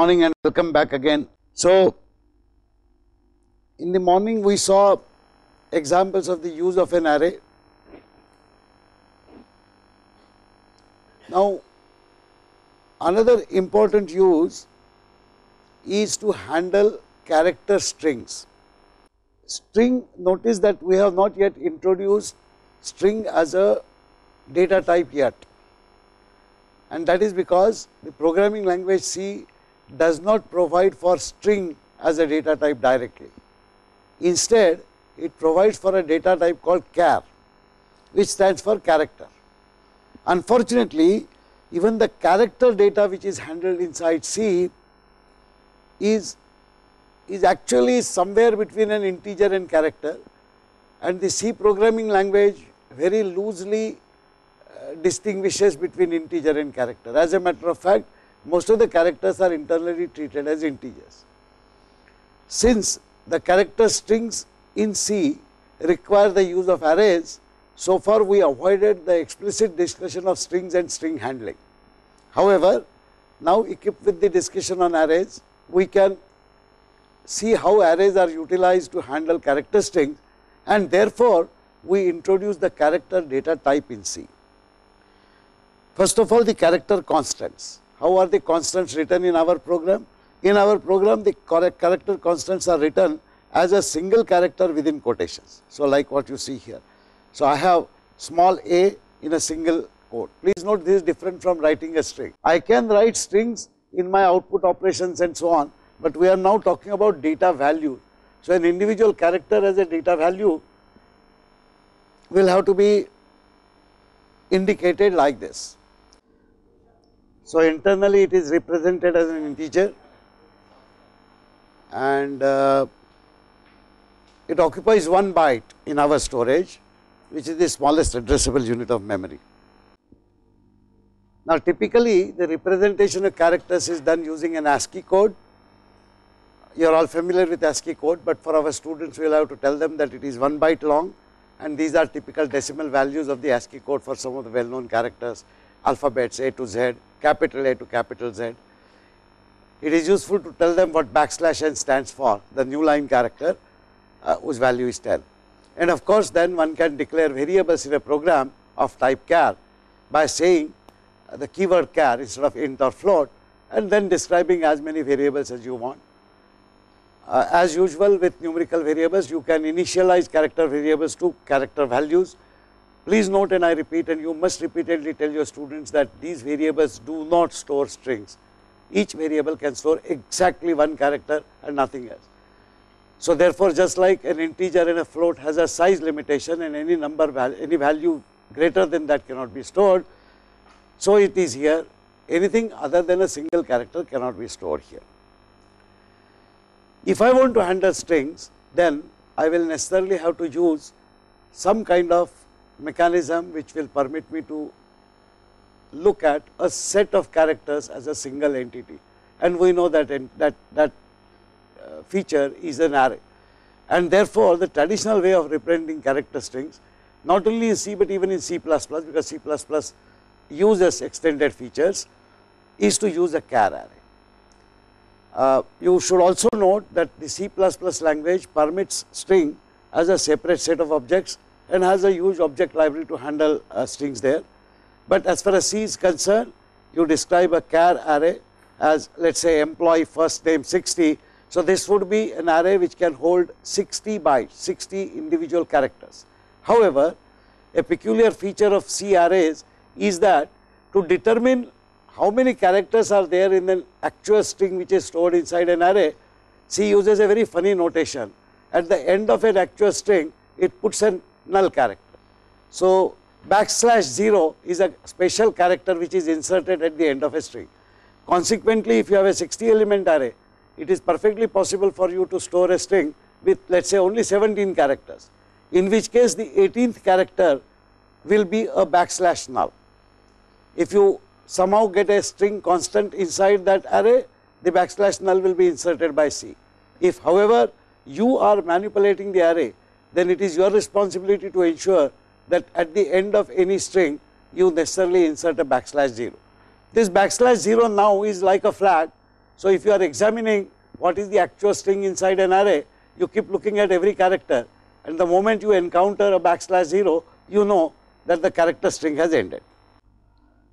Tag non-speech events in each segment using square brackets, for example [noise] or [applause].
Morning and welcome back again. So, in the morning we saw examples of the use of an array. Now, another important use is to handle character strings. String, notice that we have not yet introduced string as a data type yet and that is because the programming language C does not provide for string as a data type directly. Instead, it provides for a data type called char which stands for character. Unfortunately, even the character data which is handled inside C is, is actually somewhere between an integer and character and the C programming language very loosely uh, distinguishes between integer and character. As a matter of fact, most of the characters are internally treated as integers. Since the character strings in C require the use of arrays, so far we avoided the explicit discussion of strings and string handling. However, now equipped with the discussion on arrays, we can see how arrays are utilized to handle character strings and therefore, we introduce the character data type in C. First of all, the character constants. How are the constants written in our program? In our program, the correct character constants are written as a single character within quotations. So, like what you see here. So, I have small a in a single quote. Please note this is different from writing a string. I can write strings in my output operations and so on, but we are now talking about data value. So, an individual character as a data value will have to be indicated like this. So, internally it is represented as an integer and uh, it occupies 1 byte in our storage which is the smallest addressable unit of memory. Now, typically the representation of characters is done using an ASCII code. You are all familiar with ASCII code, but for our students we will have to tell them that it is 1 byte long and these are typical decimal values of the ASCII code for some of the well known characters alphabets A to Z, capital A to capital Z. It is useful to tell them what backslash n stands for the new line character uh, whose value is 10. And of course, then one can declare variables in a program of type char by saying uh, the keyword char instead of int or float and then describing as many variables as you want. Uh, as usual with numerical variables, you can initialize character variables to character values. Please note and I repeat and you must repeatedly tell your students that these variables do not store strings. Each variable can store exactly one character and nothing else. So, therefore, just like an integer and a float has a size limitation and any number val any value greater than that cannot be stored. So, it is here anything other than a single character cannot be stored here. If I want to handle strings, then I will necessarily have to use some kind of mechanism which will permit me to look at a set of characters as a single entity and we know that that that uh, feature is an array and therefore the traditional way of representing character strings not only in C but even in C++ because C++ uses extended features is to use a char array. Uh, you should also note that the C++ language permits string as a separate set of objects and has a huge object library to handle uh, strings there. But as far as C is concerned, you describe a char array as let us say employee first name 60. So, this would be an array which can hold 60 bytes, 60 individual characters. However, a peculiar feature of C arrays is that to determine how many characters are there in an actual string which is stored inside an array, C uses a very funny notation. At the end of an actual string, it puts a null character. So, backslash 0 is a special character which is inserted at the end of a string. Consequently, if you have a 60 element array, it is perfectly possible for you to store a string with let us say only 17 characters, in which case the 18th character will be a backslash null. If you somehow get a string constant inside that array, the backslash null will be inserted by C. If however, you are manipulating the array, then it is your responsibility to ensure that at the end of any string, you necessarily insert a backslash 0. This backslash 0 now is like a flag. So, if you are examining what is the actual string inside an array, you keep looking at every character and the moment you encounter a backslash 0, you know that the character string has ended.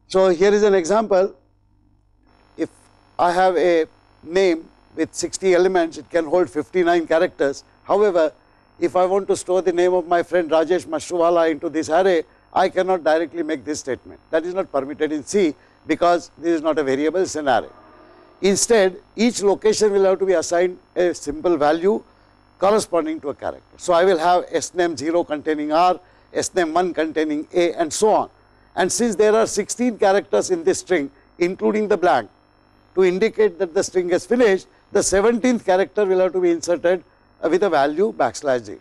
So, here is an example, if I have a name with 60 elements, it can hold 59 characters. However, if I want to store the name of my friend Rajesh Mashruwala into this array, I cannot directly make this statement. That is not permitted in C because this is not a variable, it is an array. Instead, each location will have to be assigned a simple value corresponding to a character. So, I will have sname 0 containing R, sname 1 containing A and so on. And since there are 16 characters in this string including the blank to indicate that the string is finished, the 17th character will have to be inserted with a value backslash 0.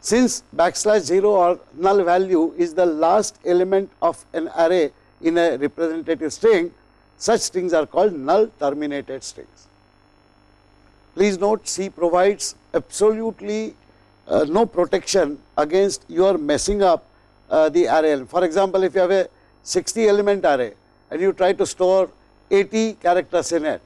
Since backslash 0 or null value is the last element of an array in a representative string, such strings are called null terminated strings. Please note C provides absolutely uh, no protection against your messing up uh, the array. For example, if you have a 60 element array and you try to store 80 characters in it,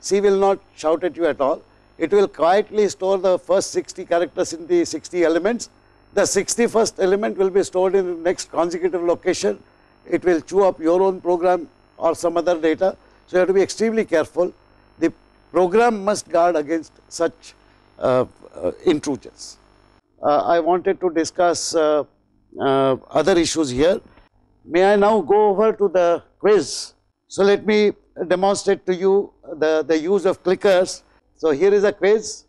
C will not shout at you at all. It will quietly store the first 60 characters in the 60 elements. The 61st element will be stored in the next consecutive location. It will chew up your own program or some other data. So, you have to be extremely careful. The program must guard against such uh, uh, intrusions. Uh, I wanted to discuss uh, uh, other issues here. May I now go over to the quiz. So, let me demonstrate to you the, the use of clickers. So, here is a quiz.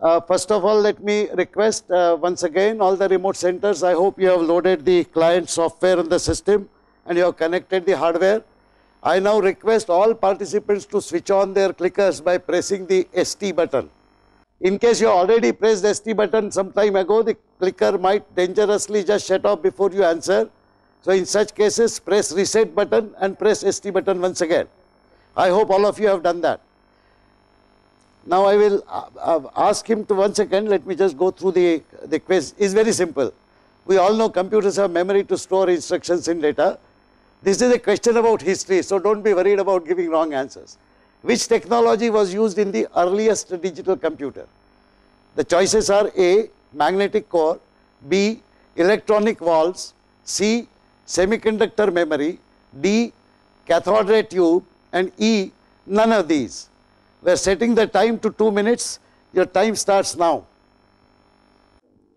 Uh, first of all, let me request uh, once again all the remote centers. I hope you have loaded the client software on the system and you have connected the hardware. I now request all participants to switch on their clickers by pressing the ST button. In case you already pressed ST button some time ago, the clicker might dangerously just shut off before you answer. So, in such cases press reset button and press ST button once again. I hope all of you have done that. Now, I will uh, uh, ask him to once again let me just go through the, the quiz is very simple. We all know computers have memory to store instructions in data. This is a question about history, so do not be worried about giving wrong answers. Which technology was used in the earliest digital computer? The choices are A, magnetic core, B, electronic valves, C, semiconductor memory, D, cathode ray tube and E, none of these. We are setting the time to 2 minutes, your time starts now.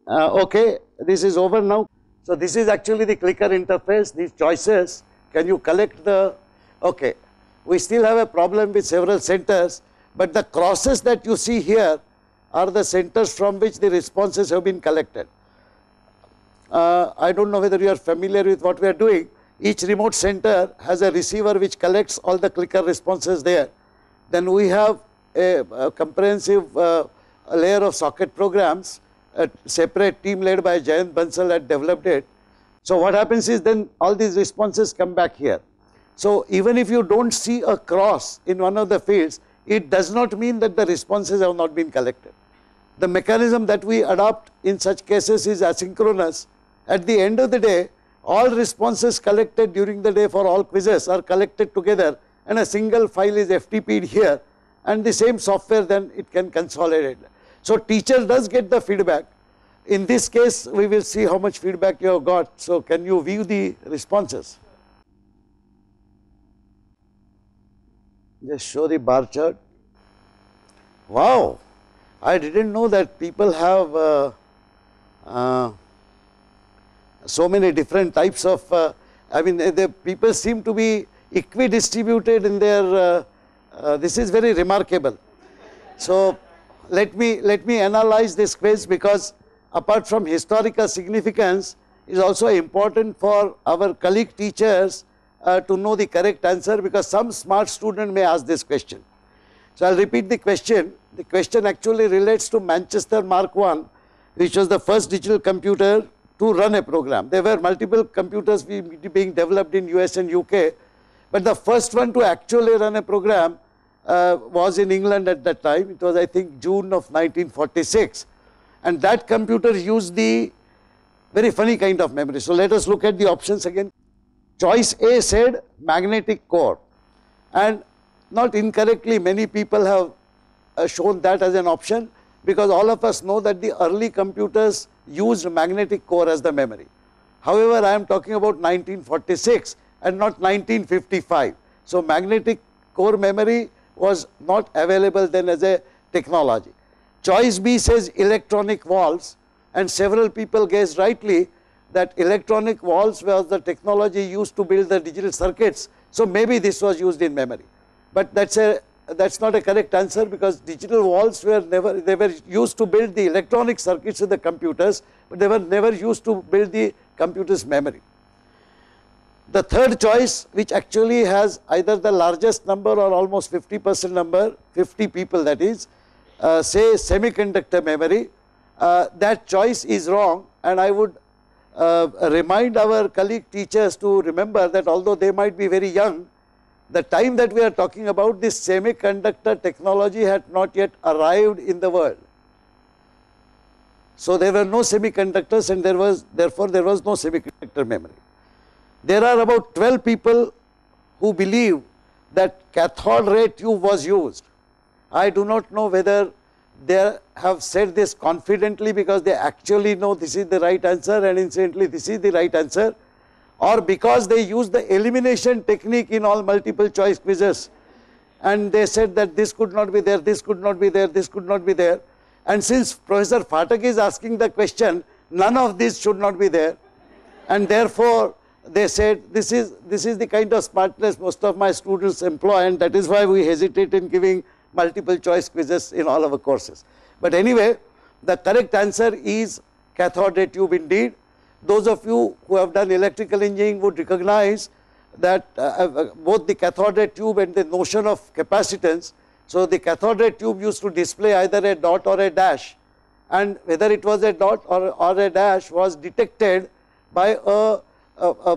Uh, okay, this is over now. So, this is actually the clicker interface, these choices, can you collect the, okay. We still have a problem with several centers, but the crosses that you see here are the centers from which the responses have been collected. Uh, I do not know whether you are familiar with what we are doing. Each remote center has a receiver which collects all the clicker responses there. Then we have a, a comprehensive uh, a layer of socket programs, a separate team led by Jayant Bansal had developed it. So what happens is then all these responses come back here. So even if you do not see a cross in one of the fields, it does not mean that the responses have not been collected. The mechanism that we adopt in such cases is asynchronous. At the end of the day, all responses collected during the day for all quizzes are collected together and a single file is FTP'd here and the same software then it can consolidate. So teacher does get the feedback. In this case, we will see how much feedback you have got. So can you view the responses? Just show the bar chart. Wow, I did not know that people have uh, uh, so many different types of, uh, I mean the people seem to be equidistributed in their, uh, uh, this is very remarkable. So let me, let me analyze this quiz because apart from historical significance is also important for our colleague teachers uh, to know the correct answer because some smart student may ask this question. So, I will repeat the question. The question actually relates to Manchester Mark 1 which was the first digital computer to run a program. There were multiple computers being developed in US and UK, but the first one to actually run a program uh, was in England at that time. It was I think June of 1946 and that computer used the very funny kind of memory. So, let us look at the options again. Choice A said magnetic core and Not incorrectly many people have uh, shown that as an option because all of us know that the early computers used magnetic core as the memory. However, I am talking about 1946 and not 1955. So, magnetic core memory was not available then as a technology. Choice B says electronic valves and several people guessed rightly that electronic valves was the technology used to build the digital circuits. So, maybe this was used in memory, but that is a that is not a correct answer because digital valves were never they were used to build the electronic circuits in the computers, but they were never used to build the computer's memory. The third choice which actually has either the largest number or almost 50 percent number 50 people that is uh, say semiconductor memory uh, that choice is wrong and I would uh, remind our colleague teachers to remember that although they might be very young the time that we are talking about this semiconductor technology had not yet arrived in the world. So, there were no semiconductors and there was therefore, there was no semiconductor memory. There are about 12 people who believe that cathode ray tube was used. I do not know whether they have said this confidently because they actually know this is the right answer and incidentally this is the right answer or because they use the elimination technique in all multiple choice quizzes and they said that this could not be there, this could not be there, this could not be there. And since Professor Phatak is asking the question, none of this should not be there. And therefore, they said this is, this is the kind of smartness most of my students employ and that is why we hesitate in giving multiple choice quizzes in all our courses. But anyway, the correct answer is cathode tube indeed those of you who have done electrical engineering would recognize that uh, uh, both the cathode tube and the notion of capacitance. So, the cathode tube used to display either a dot or a dash and whether it was a dot or, or a dash was detected by a, a, a,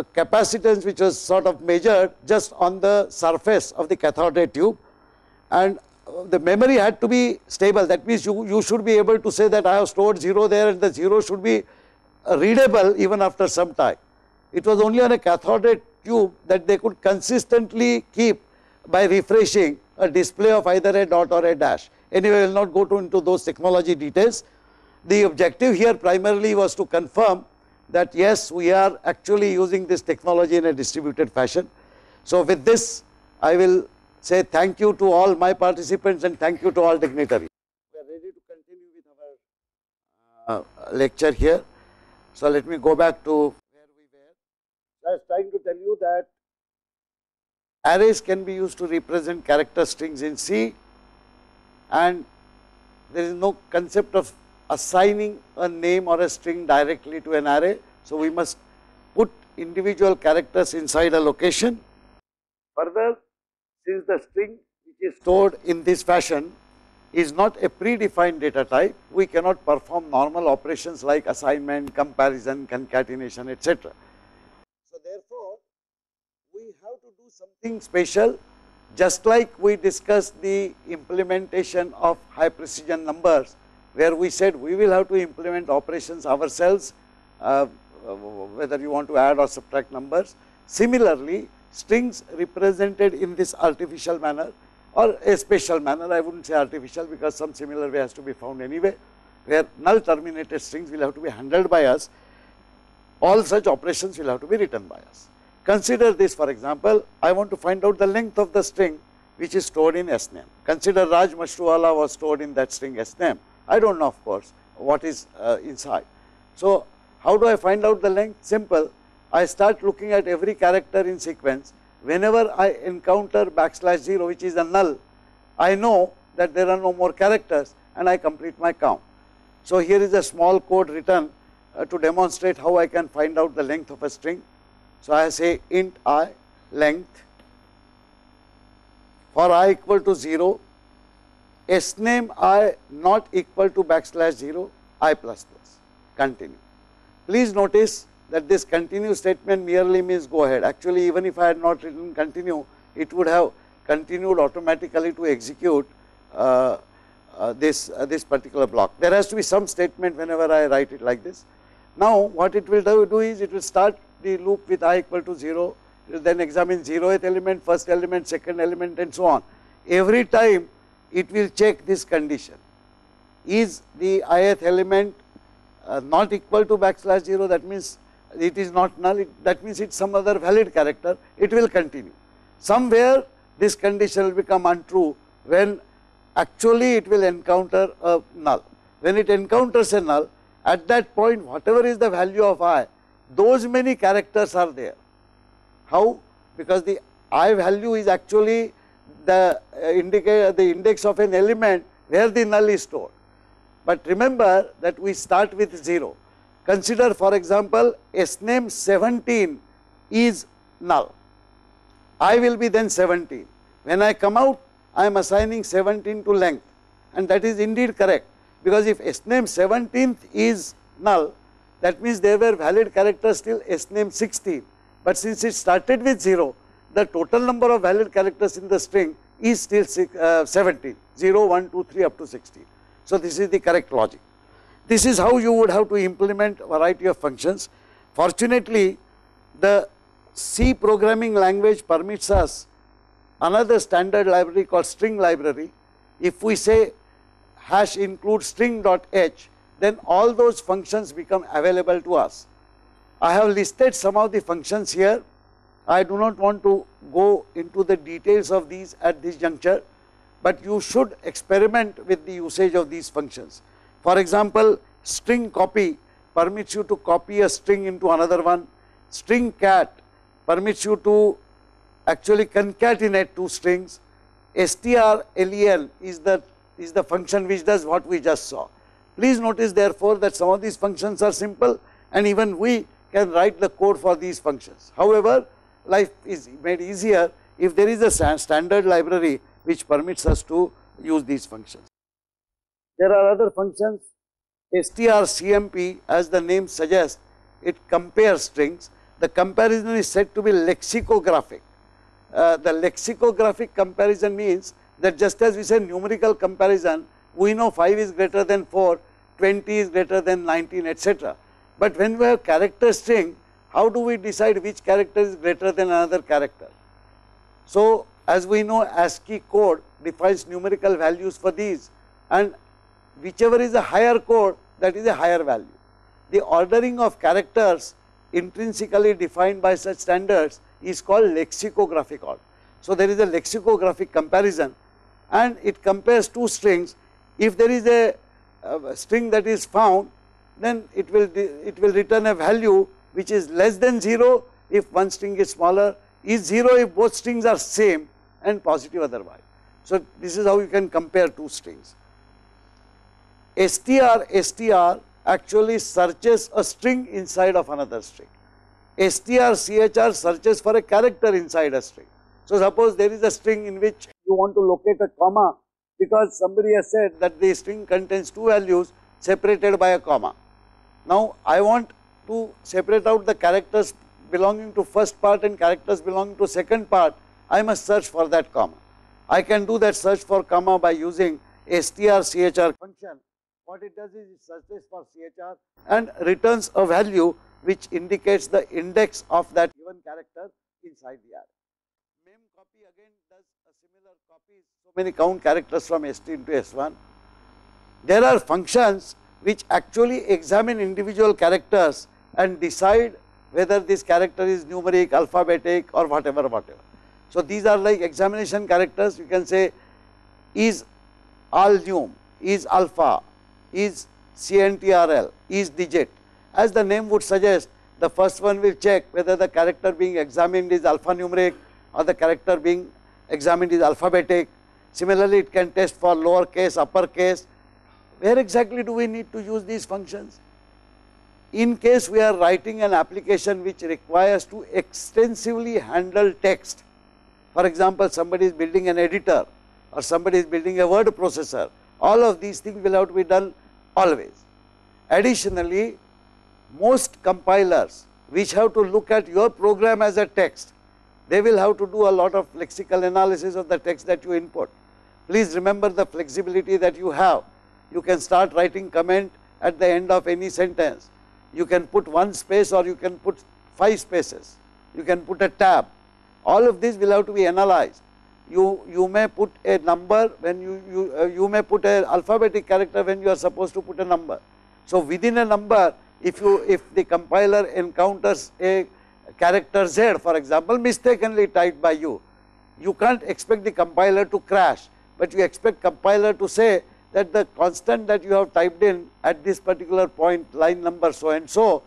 a, capacitance which was sort of measured just on the surface of the cathode tube and uh, the memory had to be stable that means you, you should be able to say that I have stored 0 there and the 0 should be readable even after some time. It was only on a cathode tube that they could consistently keep by refreshing a display of either a dot or a dash. Anyway, I will not go to into those technology details. The objective here primarily was to confirm that yes, we are actually using this technology in a distributed fashion. So, with this I will say thank you to all my participants and thank you to all dignitaries. We are ready to continue with our uh, lecture here. So, let me go back to where we were. I was trying to tell you that arrays can be used to represent character strings in C and there is no concept of assigning a name or a string directly to an array. So, we must put individual characters inside a location. Further, since the string which is stored in this fashion is not a predefined data type, we cannot perform normal operations like assignment, comparison, concatenation, etc. So, therefore, we have to do something special just like we discussed the implementation of high precision numbers, where we said we will have to implement operations ourselves, uh, whether you want to add or subtract numbers. Similarly, strings represented in this artificial manner or a special manner I would not say artificial because some similar way has to be found anyway where null terminated strings will have to be handled by us all such operations will have to be written by us. Consider this for example, I want to find out the length of the string which is stored in SNAME. Consider Raj Mashruwala was stored in that string SNAME. I do not know of course what is uh, inside. So, how do I find out the length? Simple. I start looking at every character in sequence whenever I encounter backslash 0 which is a null, I know that there are no more characters and I complete my count. So, here is a small code written uh, to demonstrate how I can find out the length of a string. So, I say int i length for i equal to 0, s name i not equal to backslash 0 i plus plus continue. Please notice that this continue statement merely means go ahead. Actually, even if I had not written continue, it would have continued automatically to execute uh, uh, this uh, this particular block. There has to be some statement whenever I write it like this. Now, what it will do, do is it will start the loop with i equal to 0 then examine zeroth element, first element, second element and so on. Every time it will check this condition. Is the ith element uh, not equal to backslash 0 that means it is not null it, that means it is some other valid character it will continue. Somewhere this condition will become untrue when actually it will encounter a null. When it encounters a null at that point whatever is the value of i those many characters are there. How? Because the i value is actually the uh, indicate the index of an element where the null is stored. But remember that we start with 0. Consider for example, S name 17 is null. I will be then 17. When I come out, I am assigning 17 to length and that is indeed correct because if S name 17th is null, that means there were valid characters till S name 16, but since it started with 0, the total number of valid characters in the string is still six, uh, 17, 0, 1, 2, 3 up to 16. So, this is the correct logic. This is how you would have to implement a variety of functions. Fortunately, the C programming language permits us another standard library called string library. If we say hash include string dot h, then all those functions become available to us. I have listed some of the functions here. I do not want to go into the details of these at this juncture, but you should experiment with the usage of these functions. For example, string copy permits you to copy a string into another one, string cat permits you to actually concatenate two strings, strlen is the is the function which does what we just saw. Please notice therefore that some of these functions are simple and even we can write the code for these functions. However, life is made easier if there is a standard library which permits us to use these functions. There are other functions strcmp as the name suggests it compares strings. The comparison is said to be lexicographic. Uh, the lexicographic comparison means that just as we say numerical comparison we know 5 is greater than 4, 20 is greater than 19 etc. But when we have character string how do we decide which character is greater than another character. So, as we know ASCII code defines numerical values for these and whichever is a higher code that is a higher value. The ordering of characters intrinsically defined by such standards is called lexicographic order. So, there is a lexicographic comparison and it compares two strings. If there is a, a string that is found then it will it will return a value which is less than 0 if one string is smaller is 0 if both strings are same and positive otherwise. So, this is how you can compare two strings. str str actually searches a string inside of another string. str chr searches for a character inside a string. So, suppose there is a string in which you want to locate a comma because somebody has said that the string contains two values separated by a comma. Now, I want to separate out the characters belonging to first part and characters belonging to second part, I must search for that comma. I can do that search for comma by using strchr function. What it does is it searches for chr and returns a value which indicates the index of that given character inside the array. Mem copy again does a similar copy so many count characters from st into s1. There are functions which actually examine individual characters and decide whether this character is numeric, alphabetic or whatever, whatever. So, these are like examination characters you can say is alnum, is alpha, is CNTRL, is digit. As the name would suggest the first one will check whether the character being examined is alphanumeric or the character being examined is alphabetic. Similarly, it can test for lower case, upper case. Where exactly do we need to use these functions? In case we are writing an application which requires to extensively handle text. For example, somebody is building an editor or somebody is building a word processor, all of these things will have to be done always. Additionally, most compilers which have to look at your program as a text, they will have to do a lot of lexical analysis of the text that you input. Please remember the flexibility that you have. You can start writing comment at the end of any sentence you can put one space or you can put 5 spaces, you can put a tab all of these will have to be analyzed. You, you may put a number when you, you, uh, you may put a alphabetic character when you are supposed to put a number. So, within a number if you if the compiler encounters a character z for example mistakenly typed by you, you can't expect the compiler to crash, but you expect compiler to say that the constant that you have typed in at this particular point line number so and so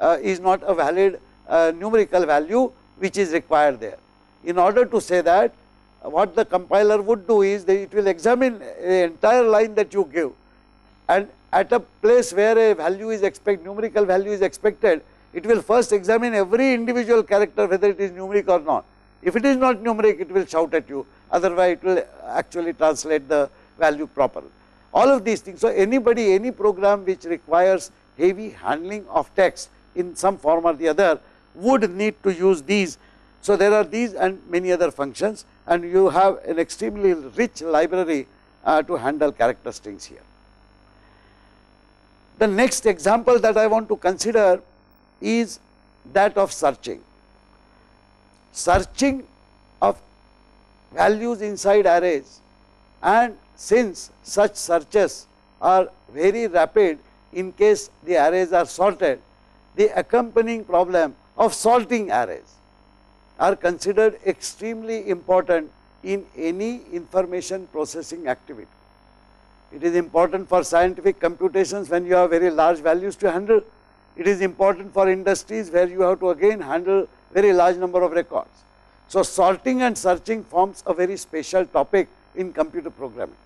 uh, is not a valid uh, numerical value which is required there. In order to say that what the compiler would do is that it will examine the entire line that you give and at a place where a value is expect numerical value is expected it will first examine every individual character whether it is numeric or not. If it is not numeric it will shout at you otherwise it will actually translate the value properly. All of these things. So, anybody any program which requires heavy handling of text in some form or the other would need to use these. So, there are these and many other functions and you have an extremely rich library uh, to handle character strings here. The next example that I want to consider is that of searching. Searching of values inside arrays and since such searches are very rapid in case the arrays are sorted, the accompanying problem of sorting arrays are considered extremely important in any information processing activity. It is important for scientific computations when you have very large values to handle. It is important for industries where you have to again handle very large number of records. So, sorting and searching forms a very special topic in computer programming.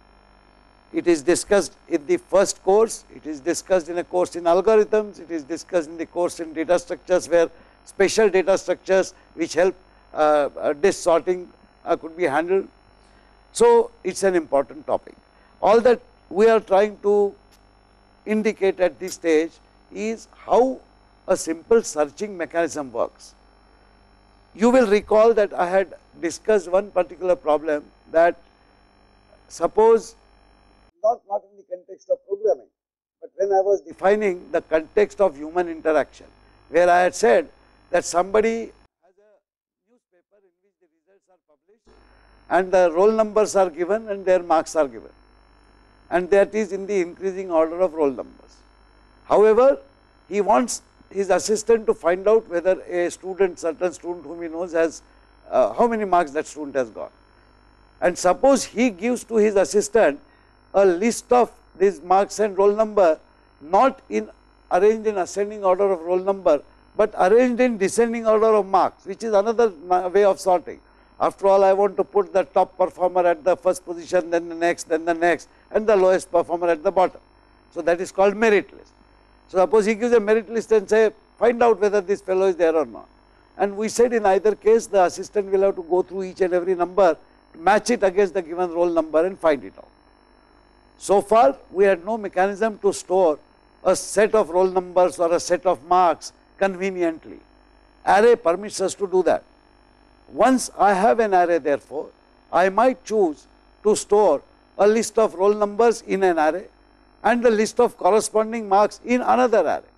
It is discussed in the first course, it is discussed in a course in algorithms, it is discussed in the course in data structures where special data structures which help uh, uh, disk sorting uh, could be handled. So, it is an important topic. All that we are trying to indicate at this stage is how a simple searching mechanism works. You will recall that I had discussed one particular problem that suppose not, not in the context of programming, but when I was defining the context of human interaction, where I had said that somebody has a newspaper in which the results are published and the roll numbers are given and their marks are given and that is in the increasing order of roll numbers. However, he wants his assistant to find out whether a student certain student whom he knows has uh, how many marks that student has got. And suppose he gives to his assistant a list of these marks and roll number not in arranged in ascending order of roll number, but arranged in descending order of marks which is another way of sorting. After all I want to put the top performer at the first position then the next then the next and the lowest performer at the bottom. So, that is called merit list. So, suppose he gives a merit list and say find out whether this fellow is there or not and we said in either case the assistant will have to go through each and every number match it against the given roll number and find it out. So far we had no mechanism to store a set of roll numbers or a set of marks conveniently. Array permits us to do that. Once I have an array therefore, I might choose to store a list of roll numbers in an array and the list of corresponding marks in another array.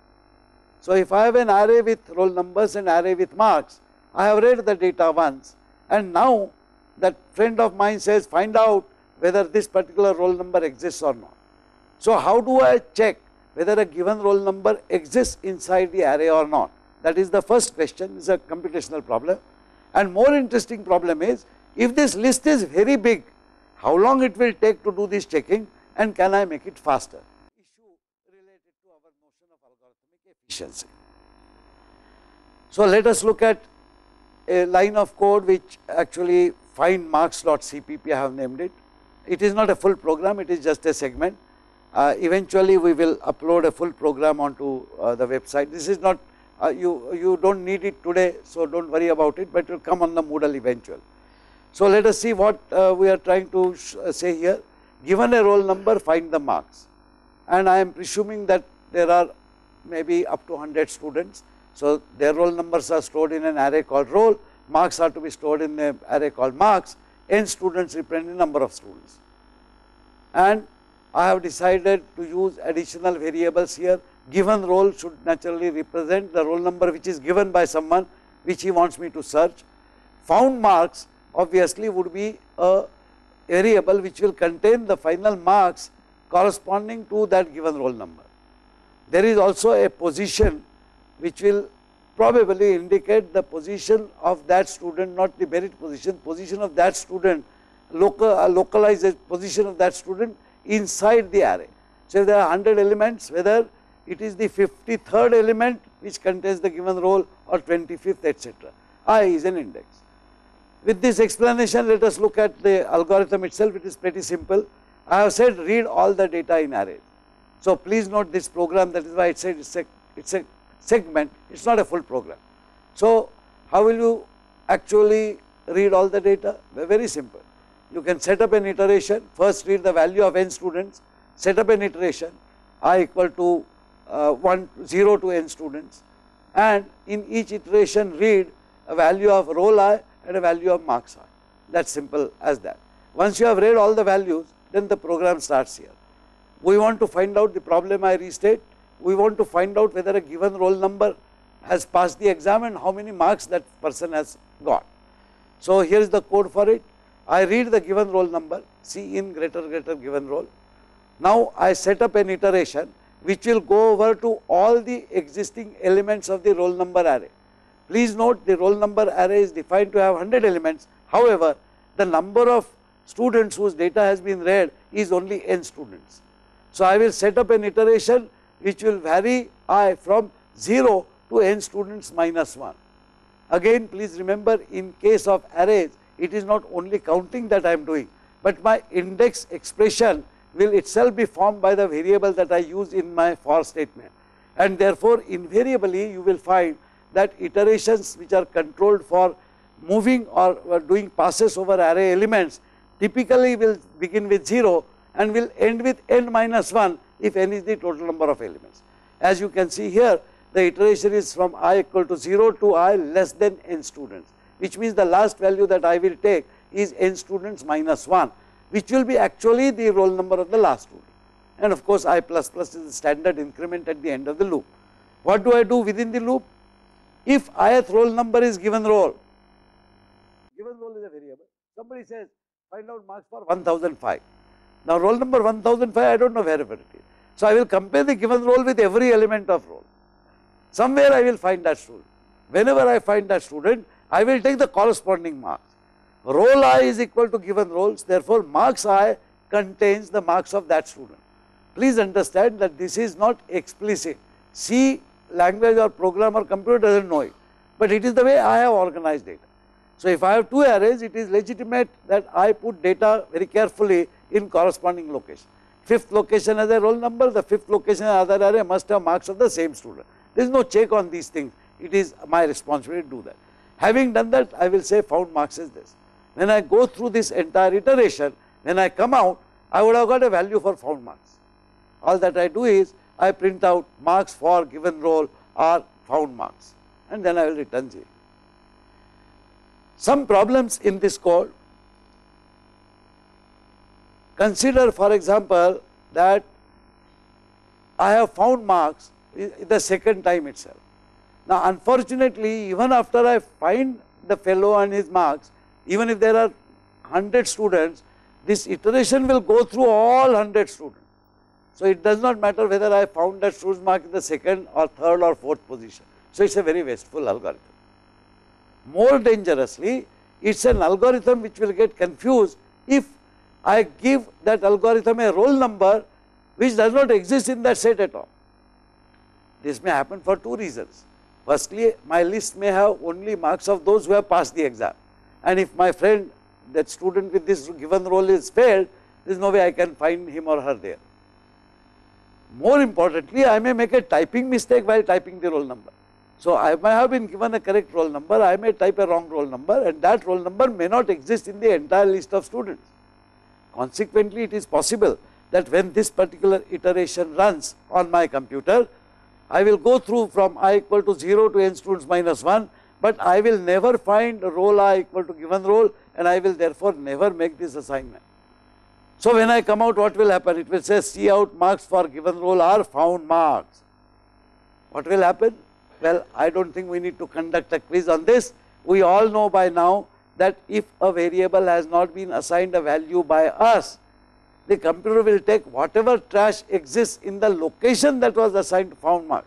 So, if I have an array with roll numbers and array with marks, I have read the data once and now that friend of mine says find out whether this particular roll number exists or not. So, how do I check whether a given roll number exists inside the array or not? That is the first question, is a computational problem. And more interesting problem is, if this list is very big, how long it will take to do this checking and can I make it faster? Issue related to our notion of algorithmic efficiency. So, let us look at a line of code which actually find marks.cpp I have named it. It is not a full program, it is just a segment. Uh, eventually, we will upload a full program onto uh, the website. This is not uh, you, you do not need it today, so do not worry about it, but it will come on the Moodle eventually. So, let us see what uh, we are trying to uh, say here. Given a roll number, find the marks and I am presuming that there are maybe up to 100 students. So, their roll numbers are stored in an array called roll, marks are to be stored in an array called marks, n students represent the number of students. And I have decided to use additional variables here given roll should naturally represent the roll number which is given by someone which he wants me to search. found marks obviously would be a variable which will contain the final marks corresponding to that given roll number. There is also a position which will probably indicate the position of that student, not the merit position, position of that student, local, uh, localized position of that student inside the array. So, if there are 100 elements, whether it is the 53rd element which contains the given role or 25th etc. I is an index. With this explanation, let us look at the algorithm itself, it is pretty simple. I have said read all the data in arrays. So, please note this program that is why it said it is a, it is a segment, it is not a full program. So, how will you actually read all the data? Very simple. You can set up an iteration, first read the value of n students, set up an iteration i equal to uh, 1 0 to n students and in each iteration read a value of roll i and a value of marks i that is simple as that. Once you have read all the values then the program starts here. We want to find out the problem I restate, we want to find out whether a given roll number has passed the exam and how many marks that person has got. So, here is the code for it. I read the given roll number cin greater greater given roll. Now, I set up an iteration which will go over to all the existing elements of the roll number array. Please note the roll number array is defined to have 100 elements. However, the number of students whose data has been read is only n students. So, I will set up an iteration which will vary i from 0 to n students minus 1. Again please remember in case of arrays it is not only counting that I am doing, but my index expression will itself be formed by the variable that I use in my for statement. And therefore, invariably you will find that iterations which are controlled for moving or, doing passes over array elements typically will begin with 0 and will end with n minus 1 if n is the total number of elements. As you can see here the iteration is from i equal to 0 to i less than n students which means the last value that I will take is n students minus 1 which will be actually the roll number of the last student and of course i plus plus is the standard increment at the end of the loop. What do I do within the loop? If ith roll number is given roll, given roll is a variable, somebody says find out marks for 1005. Now roll number 1005 I do not know wherever it is. So I will compare the given roll with every element of roll. Somewhere I will find that student. Whenever I find that student, I will take the corresponding marks roll i is equal to given rolls therefore marks i contains the marks of that student. Please understand that this is not explicit C language or program or computer does not know it, but it is the way I have organized data. So, if I have two arrays it is legitimate that I put data very carefully in corresponding location. Fifth location has a roll number, the fifth location other array must have marks of the same student. There is no check on these things, it is my responsibility to do that. Having done that, I will say found marks is this. When I go through this entire iteration, when I come out, I would have got a value for found marks. All that I do is, I print out marks for given roll or found marks and then I will return 0. Some problems in this code, consider for example, that I have found marks the second time itself. Now, unfortunately, even after I find the fellow and his marks, even if there are 100 students, this iteration will go through all 100 students. So, it does not matter whether I found that students mark in the second or third or fourth position. So, it is a very wasteful algorithm. More dangerously, it is an algorithm which will get confused if I give that algorithm a roll number which does not exist in that set at all. This may happen for two reasons. Firstly, my list may have only marks of those who have passed the exam and if my friend that student with this given roll is failed, there is no way I can find him or her there. More importantly, I may make a typing mistake while typing the roll number. So, I may have been given a correct roll number, I may type a wrong roll number and that roll number may not exist in the entire list of students. Consequently, it is possible that when this particular iteration runs on my computer, I will go through from i equal to 0 to n students minus 1 but I will never find a roll i equal to given roll and I will therefore never make this assignment. So, when I come out what will happen? It will say cout marks for given roll are found marks. What will happen? Well, I do not think we need to conduct a quiz on this. We all know by now that if a variable has not been assigned a value by us, the computer will take whatever trash exists in the location that was assigned found mark.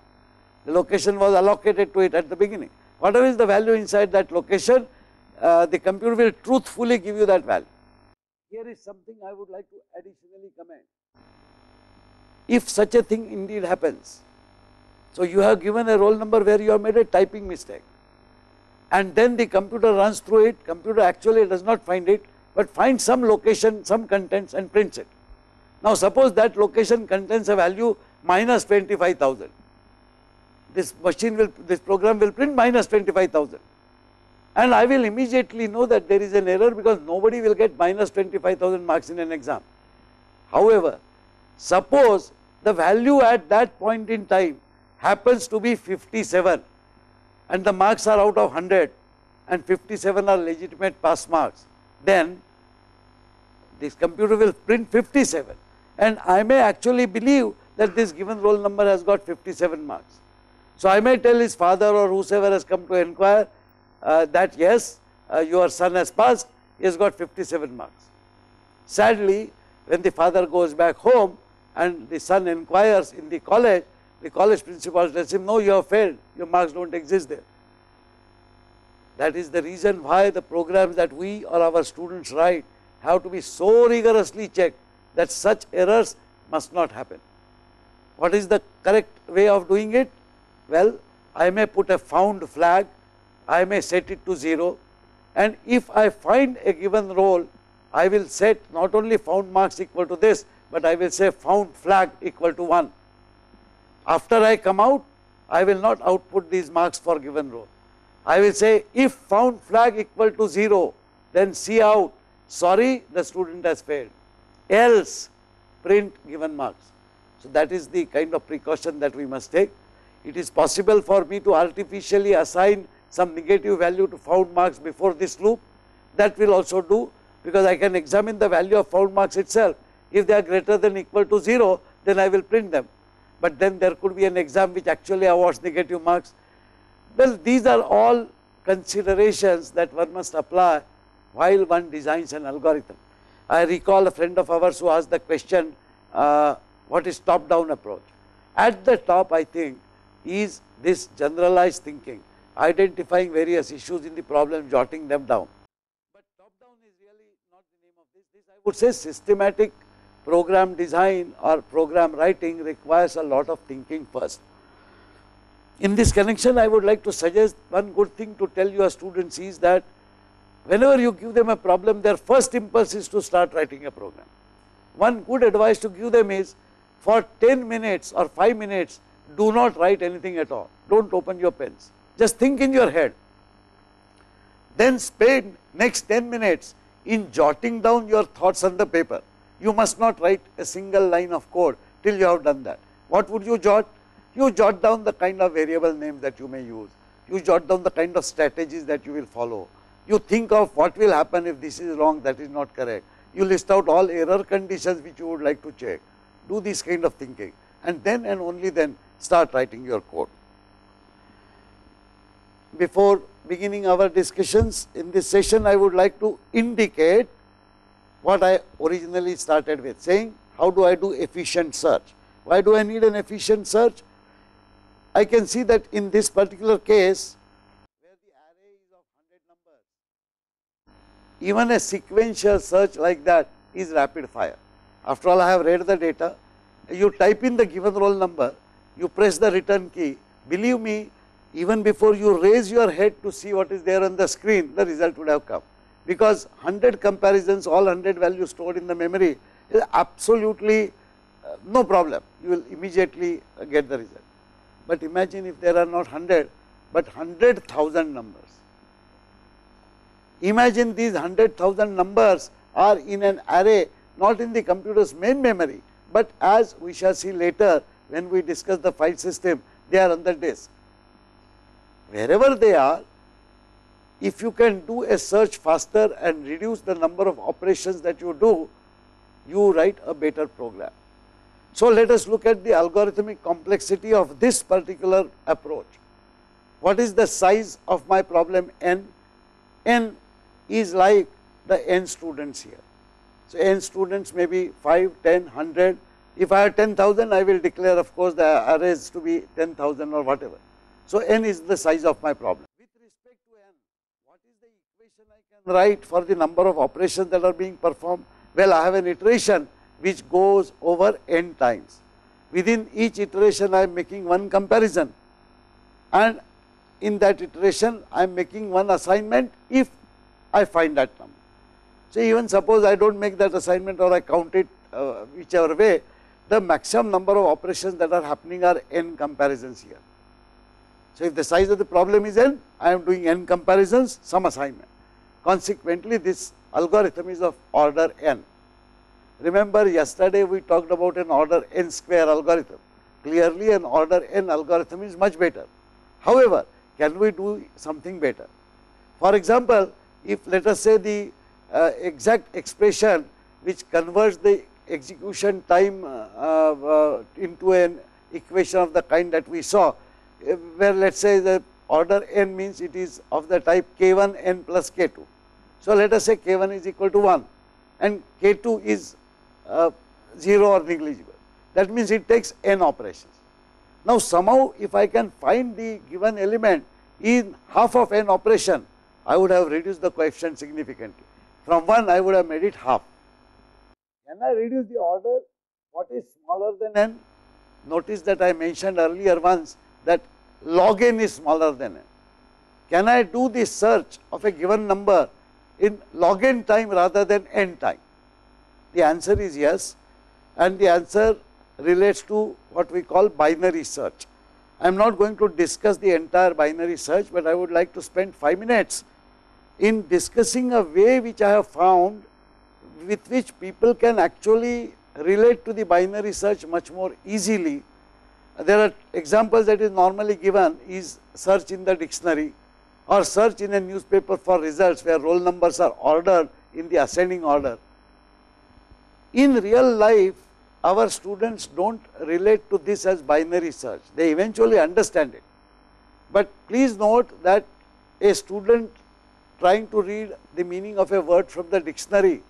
The location was allocated to it at the beginning. Whatever is the value inside that location, uh, the computer will truthfully give you that value. Here is something I would like to additionally comment. If such a thing indeed happens, so you have given a roll number where you have made a typing mistake and then the computer runs through it, computer actually does not find it, but finds some location, some contents and prints it. Now suppose that location contains a value minus 25,000, this machine will, this program will print minus 25,000 and I will immediately know that there is an error because nobody will get minus 25,000 marks in an exam. However, suppose the value at that point in time happens to be 57 and the marks are out of 100 and 57 are legitimate pass marks, then this computer will print 57 and I may actually believe that this given roll number has got 57 marks. So, I may tell his father or whosoever has come to inquire uh, that yes, uh, your son has passed, he has got 57 marks. Sadly, when the father goes back home and the son inquires in the college, the college principal tells him, no, you have failed, your marks do not exist there. That is the reason why the programs that we or our students write have to be so rigorously checked that such errors must not happen. What is the correct way of doing it? Well, I may put a found flag, I may set it to 0 and if I find a given roll, I will set not only found marks equal to this, but I will say found flag equal to 1. After I come out, I will not output these marks for given roll. I will say if found flag equal to 0, then cout, sorry the student has failed, else print given marks. So, that is the kind of precaution that we must take. It is possible for me to artificially assign some negative value to found marks before this loop, that will also do because I can examine the value of found marks itself. If they are greater than equal to 0, then I will print them, but then there could be an exam which actually awards negative marks well, these are all considerations that one must apply while one designs an algorithm. I recall a friend of ours who asked the question, uh, what is top down approach? At the top I think is this generalized thinking, identifying various issues in the problem, jotting them down. But top down is really not the name of this. This I would say systematic program design or program writing requires a lot of thinking first. In this connection, I would like to suggest one good thing to tell your students is that whenever you give them a problem, their first impulse is to start writing a program. One good advice to give them is for 10 minutes or 5 minutes, do not write anything at all, do not open your pens, just think in your head. Then spend next 10 minutes in jotting down your thoughts on the paper. You must not write a single line of code till you have done that. What would you jot? You jot down the kind of variable names that you may use, you jot down the kind of strategies that you will follow, you think of what will happen if this is wrong that is not correct, you list out all error conditions which you would like to check, do this kind of thinking and then and only then start writing your code. Before beginning our discussions in this session, I would like to indicate what I originally started with saying how do I do efficient search. Why do I need an efficient search? I can see that in this particular case where the array is of 100 numbers, even a sequential search like that is rapid fire. After all I have read the data, you type in the given roll number, you press the return key, believe me even before you raise your head to see what is there on the screen, the result would have come. Because 100 comparisons, all 100 values stored in the memory is absolutely uh, no problem, you will immediately uh, get the result. But imagine if there are not 100, but 100,000 numbers. Imagine these 100,000 numbers are in an array not in the computer's main memory, but as we shall see later when we discuss the file system, they are on the disk. Wherever they are, if you can do a search faster and reduce the number of operations that you do, you write a better program. So, let us look at the algorithmic complexity of this particular approach. What is the size of my problem n? n is like the n students here. So, n students may be 5, 10, 100. If I have 10,000, I will declare of course, the arrays to be 10,000 or whatever. So, n is the size of my problem. With respect to n, what is the write for the number of operations that are being performed? Well, I have an iteration which goes over n times. Within each iteration, I am making one comparison and in that iteration, I am making one assignment if I find that number. So, even suppose I do not make that assignment or I count it uh, whichever way, the maximum number of operations that are happening are n comparisons here. So, if the size of the problem is n, I am doing n comparisons, some assignment. Consequently, this algorithm is of order n. Remember yesterday we talked about an order n square algorithm. Clearly an order n algorithm is much better. However, can we do something better? For example, if let us say the uh, exact expression which converts the execution time uh, uh, into an equation of the kind that we saw, uh, where let us say the order n means it is of the type k 1 n plus k 2. So, let us say k 1 is equal to 1 and k 2 is uh, 0 or negligible. That means it takes n operations. Now, somehow if I can find the given element in half of n operation, I would have reduced the coefficient significantly. From 1 I would have made it half. Can I reduce the order? What is smaller than n? Notice that I mentioned earlier once that log n is smaller than n. Can I do the search of a given number in log n time rather than n time? The answer is yes and the answer relates to what we call binary search. I am not going to discuss the entire binary search, but I would like to spend 5 minutes in discussing a way which I have found with which people can actually relate to the binary search much more easily. There are examples that is normally given is search in the dictionary or search in a newspaper for results where roll numbers are ordered in the ascending order in real life, our students do not relate to this as binary search, they eventually understand it. But please note that a student trying to read the meaning of a word from the dictionary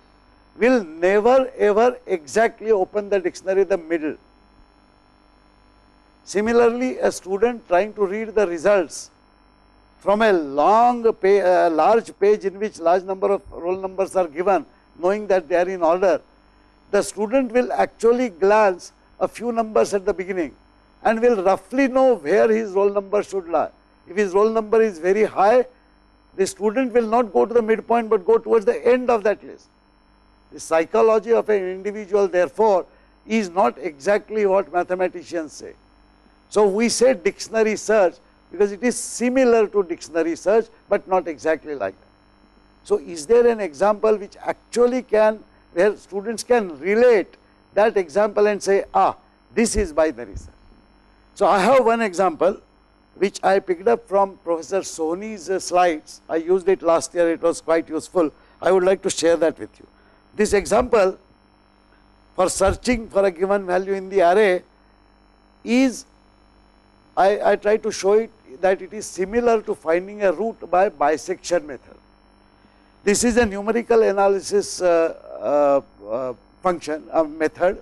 will never ever exactly open the dictionary the middle. Similarly, a student trying to read the results from a long page, a uh, large page in which large number of roll numbers are given knowing that they are in order the student will actually glance a few numbers at the beginning and will roughly know where his roll number should lie. If his roll number is very high, the student will not go to the midpoint, but go towards the end of that list. The psychology of an individual therefore is not exactly what mathematicians say. So, we say dictionary search because it is similar to dictionary search, but not exactly like that. So, is there an example which actually can where students can relate that example and say, ah, this is binary search. So, I have one example which I picked up from Professor Sony's uh, slides. I used it last year, it was quite useful. I would like to share that with you. This example for searching for a given value in the array is, I, I try to show it that it is similar to finding a root by bisection method. This is a numerical analysis uh, uh, uh, function uh, method.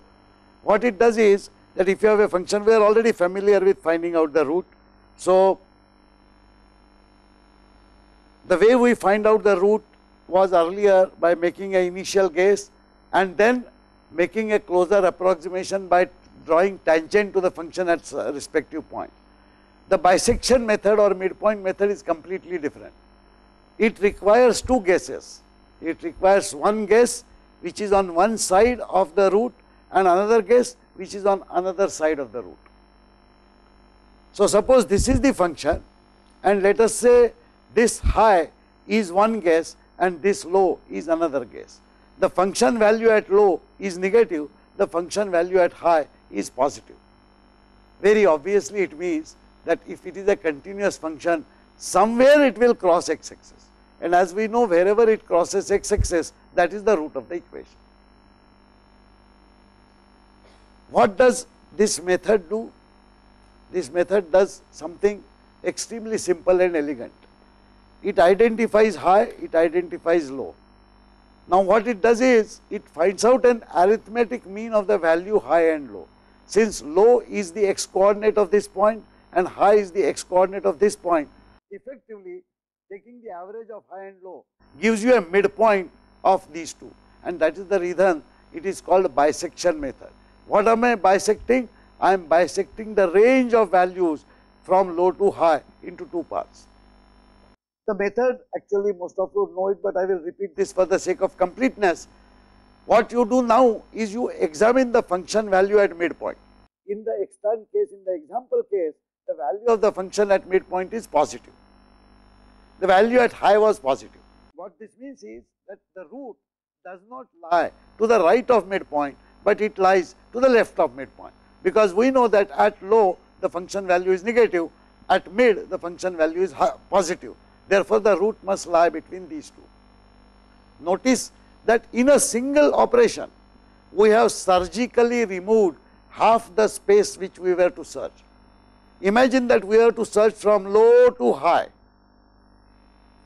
What it does is that if you have a function, we are already familiar with finding out the root. So, the way we find out the root was earlier by making an initial guess and then making a closer approximation by drawing tangent to the function at respective point. The bisection method or midpoint method is completely different. It requires two guesses. It requires one guess which is on one side of the root and another guess which is on another side of the root. So, suppose this is the function and let us say this high is one guess and this low is another guess. The function value at low is negative, the function value at high is positive. Very obviously it means that if it is a continuous function somewhere it will cross x axis and as we know wherever it crosses x axis that is the root of the equation. What does this method do? This method does something extremely simple and elegant. it identifies high, it identifies low. Now, what it does is, it finds out an arithmetic mean of the value high and low. Since low is the x coordinate of this point and high is the x coordinate of this point, effectively taking the average of high and low gives you a midpoint of these two and that is the reason it is called bisection method. What am I bisecting? I am bisecting the range of values from low to high into two parts. The method actually most of you know it, but I will repeat this for the sake of completeness. What you do now is you examine the function value at midpoint. In the extant case, in the example case, the value of the function at midpoint is positive. The value at high was positive. What this means is that the root does not lie to the right of midpoint, but it lies to the left of midpoint because we know that at low the function value is negative, at mid the function value is positive. Therefore, the root must lie between these two. Notice that in a single operation, we have surgically removed half the space which we were to search. Imagine that we have to search from low to high.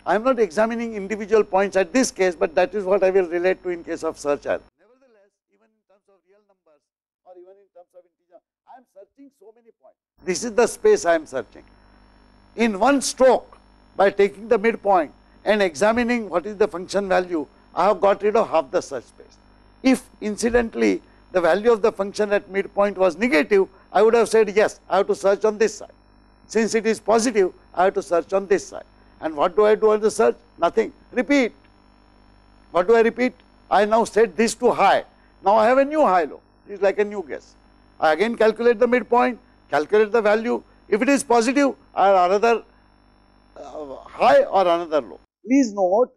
I am not examining individual points at this case, but that is what I will relate to in case of search as. Nevertheless, even in terms of real numbers or even in terms of integer, I am searching so many points. This is the space I am searching. In one stroke, by taking the midpoint and examining what is the function value, I have got rid of half the search space. If incidentally the value of the function at midpoint was negative, I would have said yes, I have to search on this side. Since it is positive, I have to search on this side. And what do I do on the search? Nothing. Repeat. What do I repeat? I now set this to high. Now I have a new high low. It is like a new guess. I again calculate the midpoint, calculate the value. If it is positive, I have another uh, high or another low. Please note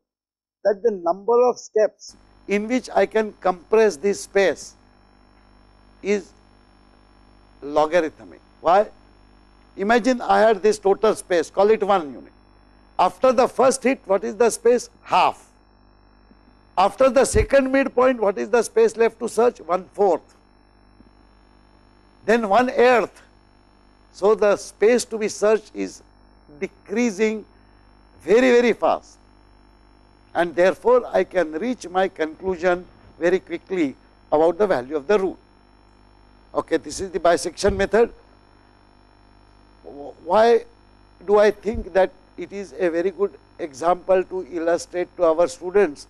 that the number of steps in which I can compress this space is logarithmic. Why? Imagine I had this total space, call it 1 unit. After the first hit, what is the space? Half. After the second midpoint, what is the space left to search? One fourth. Then one eighth. So, the space to be searched is decreasing very, very fast and therefore, I can reach my conclusion very quickly about the value of the root. Okay, this is the bisection method. Why do I think that it is a very good example to illustrate to our students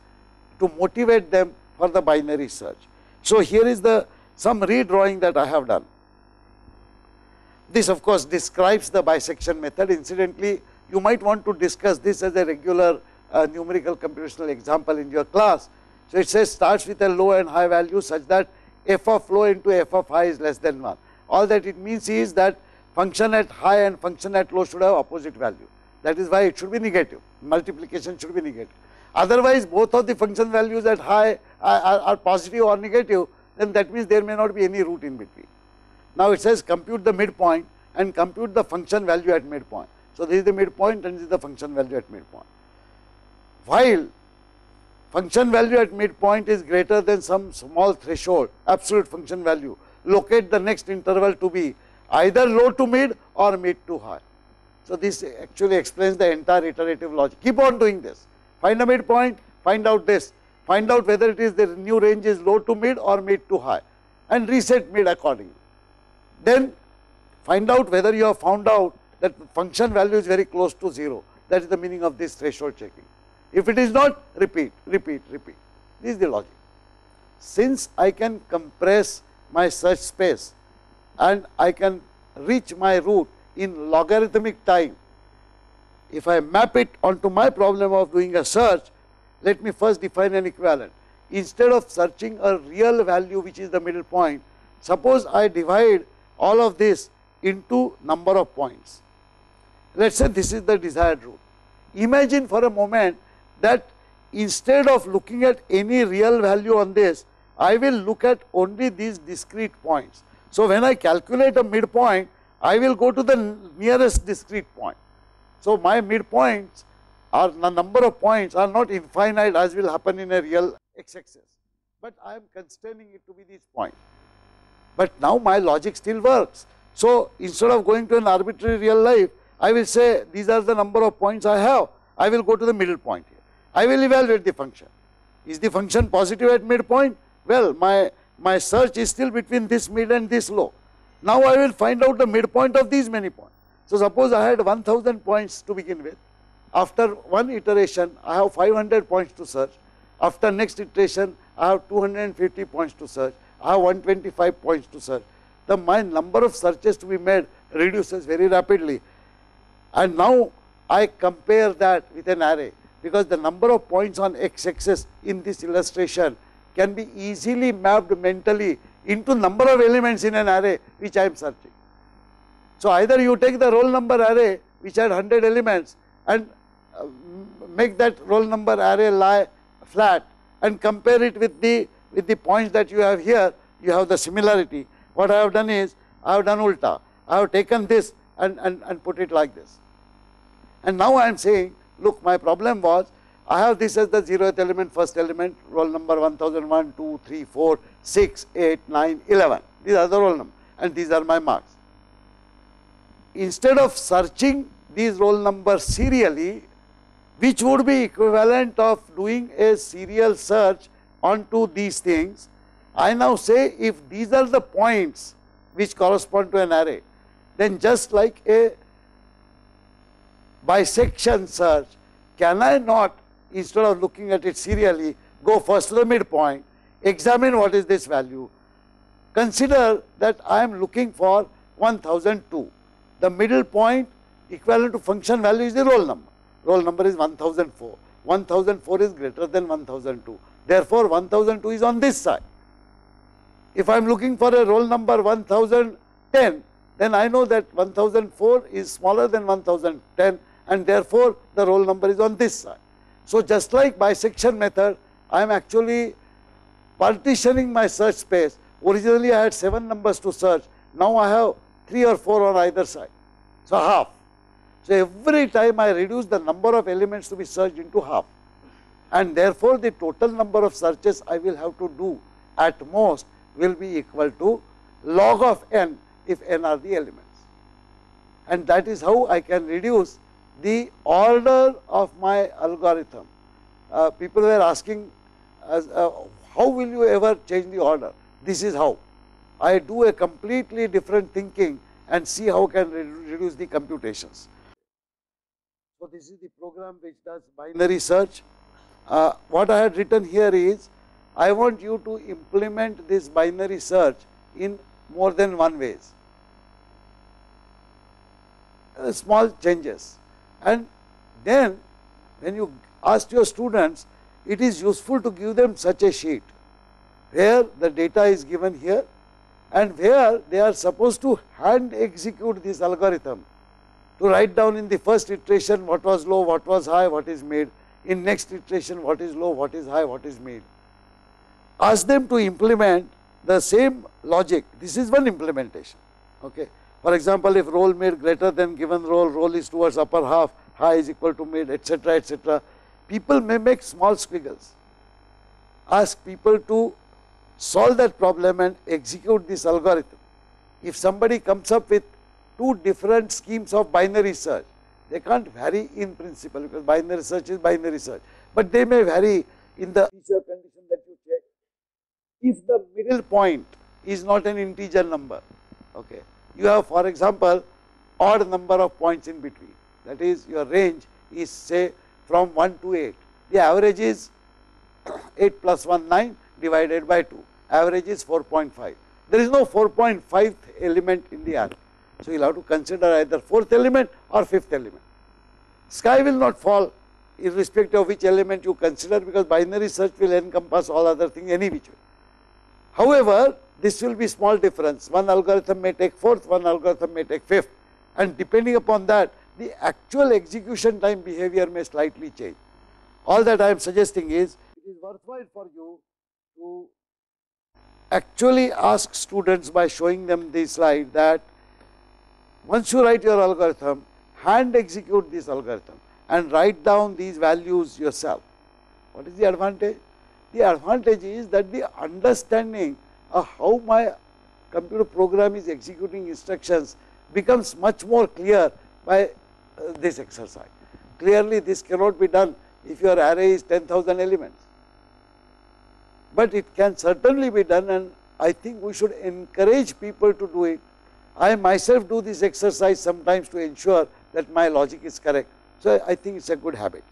to motivate them for the binary search. So, here is the some redrawing that I have done. This of course, describes the bisection method. Incidentally, you might want to discuss this as a regular uh, numerical computational example in your class. So, it says starts with a low and high value such that f of low into f of high is less than 1. All that it means is that function at high and function at low should have opposite value. That is why it should be negative, multiplication should be negative. Otherwise, both of the function values at high are, are, are positive or negative, then that means there may not be any root in between. Now, it says compute the midpoint and compute the function value at midpoint. So, this is the midpoint and this is the function value at midpoint. While function value at midpoint is greater than some small threshold, absolute function value, locate the next interval to be either low to mid or mid to high. So, this actually explains the entire iterative logic. Keep on doing this. Find a midpoint, find out this, find out whether it is the new range is low to mid or mid to high and reset mid accordingly. Then find out whether you have found out that function value is very close to 0. That is the meaning of this threshold checking. If it is not, repeat, repeat, repeat. This is the logic. Since I can compress my search space and I can reach my root in logarithmic time. If I map it onto my problem of doing a search, let me first define an equivalent. Instead of searching a real value which is the middle point, suppose I divide all of this into number of points. Let us say this is the desired root. Imagine for a moment that instead of looking at any real value on this, I will look at only these discrete points. So, when I calculate a midpoint, I will go to the nearest discrete point. So, my midpoints are the number of points are not infinite as will happen in a real x axis, but I am constraining it to be this point. But now my logic still works. So, instead of going to an arbitrary real life, I will say these are the number of points I have I will go to the middle point here. I will evaluate the function. Is the function positive at midpoint? Well, my, my search is still between this mid and this low. Now I will find out the midpoint of these many points. So suppose I had 1000 points to begin with. After one iteration, I have 500 points to search. After next iteration, I have 250 points to search. I have 125 points to search. The my number of searches to be made reduces very rapidly. And now I compare that with an array because the number of points on x axis in this illustration can be easily mapped mentally into number of elements in an array which I am searching. So, either you take the roll number array which had 100 elements and uh, make that roll number array lie flat and compare it with the with the points that you have here you have the similarity. What I have done is I have done ulta I have taken this and, and, and put it like this. And now I am saying look my problem was I have this as the zeroth element, first element, roll number 1001, 2, 3, 4, 6, 8, 9, 11. These are the roll number and these are my marks. Instead of searching these roll numbers serially, which would be equivalent of doing a serial search onto these things, I now say if these are the points which correspond to an array, then just like a bisection search, can I not instead of looking at it serially, go first to the midpoint, examine what is this value, consider that I am looking for 1002. The middle point equivalent to function value is the roll number, roll number is 1004, 1004 is greater than 1002, therefore 1002 is on this side. If I am looking for a roll number 1010, then I know that 1004 is smaller than 1010 and therefore the roll number is on this side. So, just like bisection method, I am actually partitioning my search space. Originally, I had 7 numbers to search, now I have 3 or 4 on either side. So, half. So, every time I reduce the number of elements to be searched into half and therefore, the total number of searches I will have to do at most will be equal to log of n if n are the elements. And that is how I can reduce the order of my algorithm. Uh, people were asking as, uh, how will you ever change the order? This is how. I do a completely different thinking and see how can re reduce the computations. So, this is the program which does binary search. Uh, what I had written here is, I want you to implement this binary search in more than one ways. Uh, small changes and then when you ask your students, it is useful to give them such a sheet where the data is given here and where they are supposed to hand execute this algorithm to write down in the first iteration what was low, what was high, what is made, in next iteration what is low, what is high, what is made. Ask them to implement the same logic, this is one implementation. Okay. For example, if roll made greater than given roll, roll is towards upper half, high is equal to mid, etc., etc. People may make small squiggles. Ask people to solve that problem and execute this algorithm. If somebody comes up with two different schemes of binary search, they can't vary in principle because binary search is binary search, but they may vary in the feature condition that you check. If the middle point is not an integer number, okay, you have for example odd number of points in between. That is your range is say from 1 to 8 the average is [clears throat] 8 plus 1 9 divided by 2 average is 4.5 there is no 4.5 element in the array so you will have to consider either fourth element or fifth element. Sky will not fall irrespective of which element you consider because binary search will encompass all other things any which way. However this will be small difference. One algorithm may take fourth, one algorithm may take fifth and depending upon that the actual execution time behavior may slightly change. All that I am suggesting is it is worthwhile for you to actually ask students by showing them this slide that once you write your algorithm hand execute this algorithm and write down these values yourself. What is the advantage? The advantage is that the understanding uh, how my computer program is executing instructions becomes much more clear by uh, this exercise. clearly this cannot be done if your array is 10,000 elements, but it can certainly be done and I think we should encourage people to do it. I myself do this exercise sometimes to ensure that my logic is correct. So, I think it is a good habit.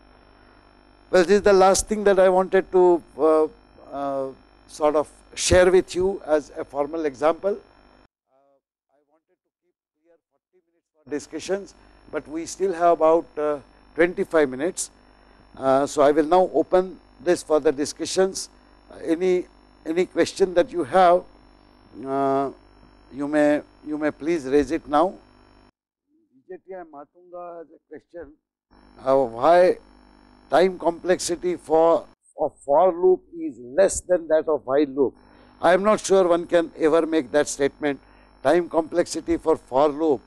Well, this is the last thing that I wanted to uh, uh, sort of share with you as a formal example. Uh, I wanted to keep clear 40 minutes for discussions, but we still have about uh, 25 minutes. Uh, so, I will now open this for the discussions. any any question that you have, you may you may please raise it now. Immediately I am has a question why time complexity for of for loop is less than that of while loop. I am not sure one can ever make that statement. Time complexity for for loop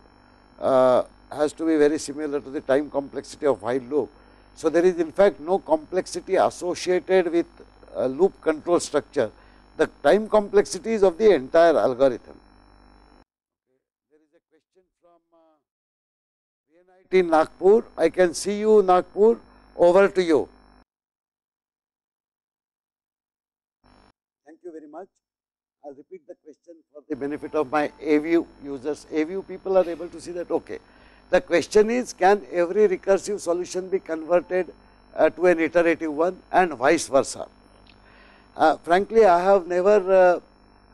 uh, has to be very similar to the time complexity of while loop. So, there is in fact no complexity associated with loop control structure. The time complexity is of the entire algorithm. There is a question from uh, VNIT Nagpur. I can see you Nagpur. Over to you. Much. I will repeat the question for the benefit of my A-VIEW users. A-VIEW people are able to see that okay. The question is can every recursive solution be converted uh, to an iterative one and vice versa. Uh, frankly, I have never uh,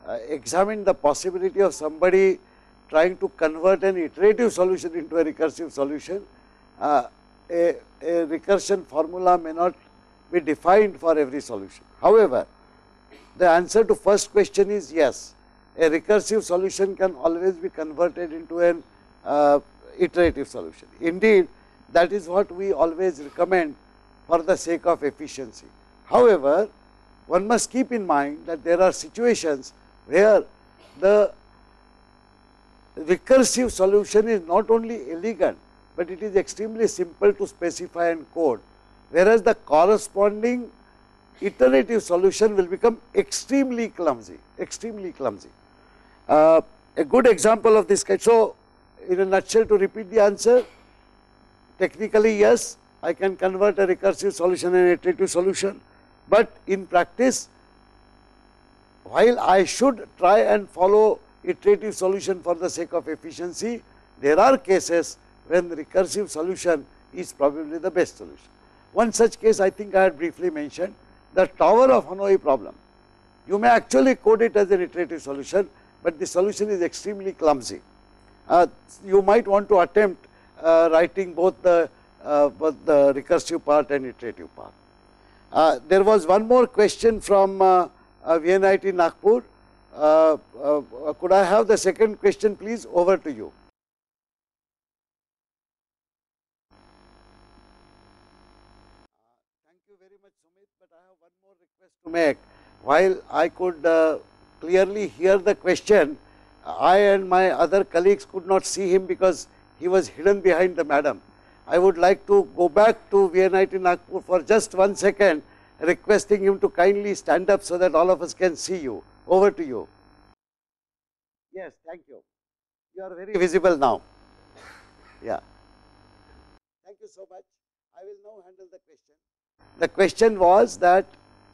uh examined the possibility of somebody trying to convert an iterative solution into a recursive solution. Uh, a, a recursion formula may not be defined for every solution. However, the answer to first question is yes, a recursive solution can always be converted into an uh, iterative solution. Indeed, that is what we always recommend for the sake of efficiency. However, one must keep in mind that there are situations where the recursive solution is not only elegant, but it is extremely simple to specify and code, whereas the corresponding iterative solution will become extremely clumsy, extremely clumsy. Uh, a good example of this kind. So, in a nutshell to repeat the answer, technically yes, I can convert a recursive solution and iterative solution, but in practice, while I should try and follow iterative solution for the sake of efficiency, there are cases when recursive solution is probably the best solution. One such case I think I had briefly mentioned the tower of Hanoi problem. You may actually code it as an iterative solution, but the solution is extremely clumsy. Uh, you might want to attempt uh, writing both the uh, both the recursive part and iterative part. Uh, there was one more question from uh, uh, VNIT Nagpur. Could I have the second question please over to you. To make. While I could uh, clearly hear the question, I and my other colleagues could not see him because he was hidden behind the madam. I would like to go back to VNIT Nagpur for just one second requesting him to kindly stand up so that all of us can see you. Over to you. Yes, thank you. You are very visible now. Yeah. Thank you so much. I will now handle the question. The question was that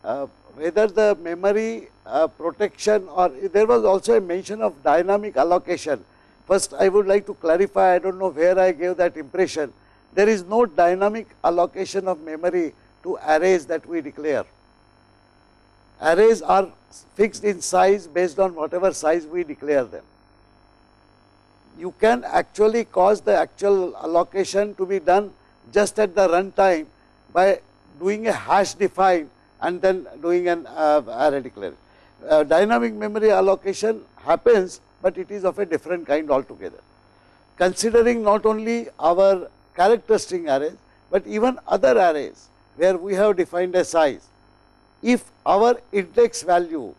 uh, whether the memory uh, protection or there was also a mention of dynamic allocation. First I would like to clarify I do not know where I gave that impression. There is no dynamic allocation of memory to arrays that we declare. Arrays are fixed in size based on whatever size we declare them. You can actually cause the actual allocation to be done just at the runtime by doing a hash define and then doing an uh, array declaration. Uh, dynamic memory allocation happens, but it is of a different kind altogether. Considering not only our character string arrays, but even other arrays where we have defined a size. If our index value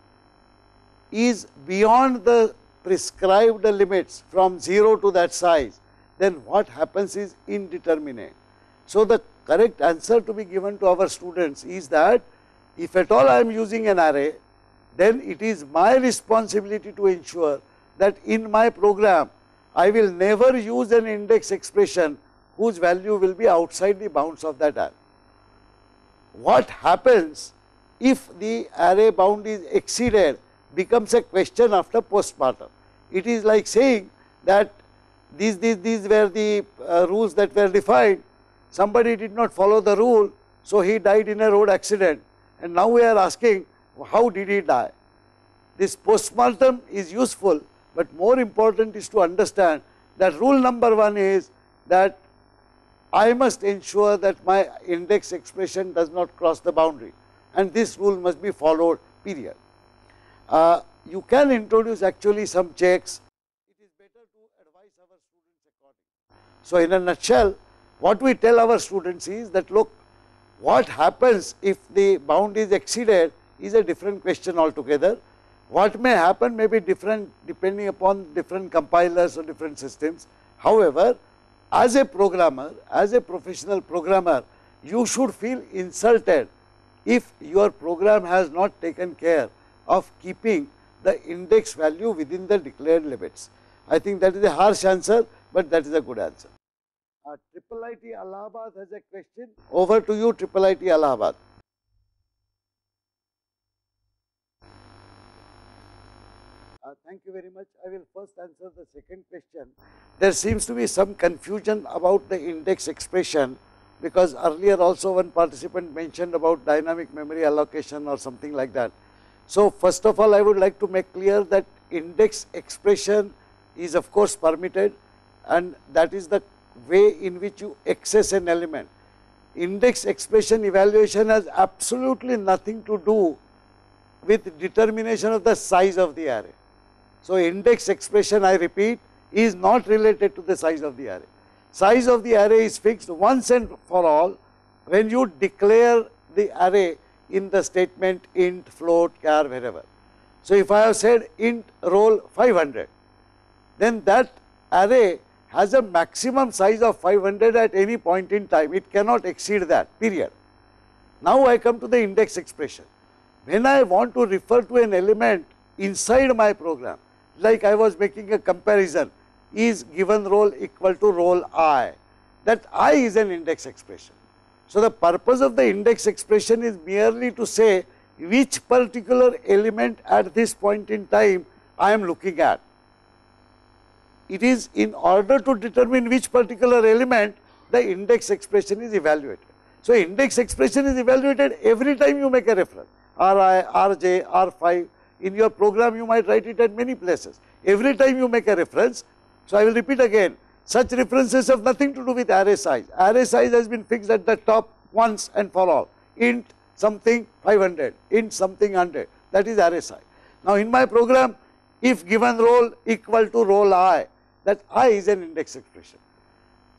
is beyond the prescribed limits from 0 to that size, then what happens is indeterminate. So, the correct answer to be given to our students is that if at all I am using an array, then it is my responsibility to ensure that in my program, I will never use an index expression whose value will be outside the bounds of that array. What happens if the array bound is exceeded becomes a question after postmortem. It is like saying that these, these, these were the uh, rules that were defined, somebody did not follow the rule, so he died in a road accident and now we are asking how did he die. This postmortem is useful, but more important is to understand that rule number 1 is that I must ensure that my index expression does not cross the boundary and this rule must be followed period. Uh, you can introduce actually some checks, it is better to advise our students accordingly. So, in a nutshell what we tell our students is that look what happens if the bound is exceeded is a different question altogether. What may happen may be different depending upon different compilers or different systems. However, as a programmer, as a professional programmer, you should feel insulted if your program has not taken care of keeping the index value within the declared limits. I think that is a harsh answer, but that is a good answer. Uh, Triple IT Allahabad has a question. Over to you, Triple IT Allahabad. Uh, thank you very much. I will first answer the second question. There seems to be some confusion about the index expression because earlier also one participant mentioned about dynamic memory allocation or something like that. So, first of all I would like to make clear that index expression is of course permitted and that is the way in which you access an element. Index expression evaluation has absolutely nothing to do with determination of the size of the array. So, index expression I repeat is not related to the size of the array. Size of the array is fixed once and for all when you declare the array in the statement int, float, char, wherever. So, if I have said int roll 500, then that array has a maximum size of 500 at any point in time, it cannot exceed that period. Now, I come to the index expression. When I want to refer to an element inside my program, like I was making a comparison is given roll equal to roll i that i is an index expression. So, the purpose of the index expression is merely to say which particular element at this point in time I am looking at. It is in order to determine which particular element the index expression is evaluated. So, index expression is evaluated every time you make a reference R i, R j, R 5 in your program you might write it at many places. Every time you make a reference, so I will repeat again, such references have nothing to do with array size. Array size has been fixed at the top once and for all, int something 500, int something 100, that is array size. Now in my program, if given roll equal to roll i, that i is an index expression.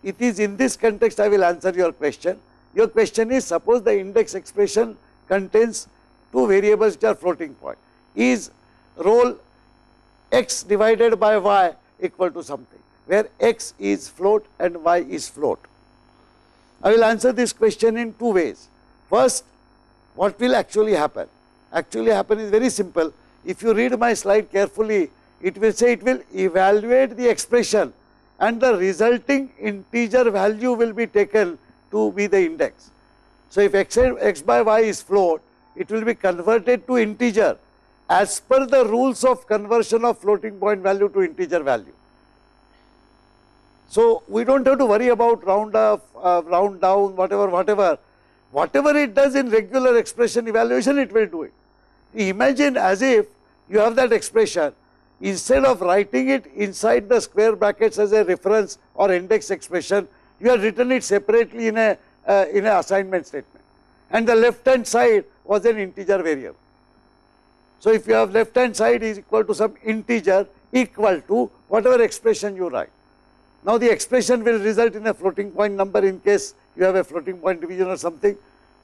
It is in this context I will answer your question. Your question is suppose the index expression contains two variables which are floating point is roll x divided by y equal to something, where x is float and y is float. I will answer this question in two ways. First, what will actually happen? Actually happen is very simple. If you read my slide carefully, it will say it will evaluate the expression and the resulting integer value will be taken to be the index. So, if x, x by y is float, it will be converted to integer as per the rules of conversion of floating point value to integer value. So, we do not have to worry about round up, uh, round down, whatever, whatever. Whatever it does in regular expression evaluation, it will do it. Imagine as if you have that expression, instead of writing it inside the square brackets as a reference or index expression, you have written it separately in a, uh, in a assignment statement. And the left hand side was an integer variable. So, if you have left hand side is equal to some integer equal to whatever expression you write. Now, the expression will result in a floating point number in case you have a floating point division or something.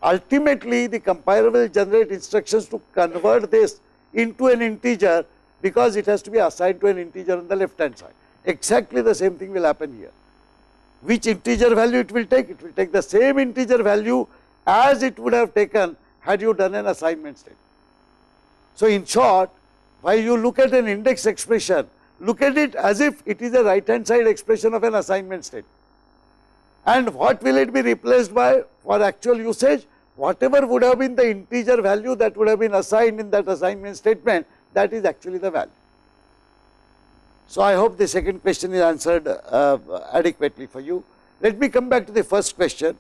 Ultimately, the compiler will generate instructions to convert this into an integer because it has to be assigned to an integer on the left hand side. Exactly the same thing will happen here. Which integer value it will take? It will take the same integer value as it would have taken had you done an assignment statement. So, in short while you look at an index expression, look at it as if it is a right hand side expression of an assignment state. and what will it be replaced by for actual usage? Whatever would have been the integer value that would have been assigned in that assignment statement that is actually the value. So, I hope the second question is answered uh, adequately for you. Let me come back to the first question.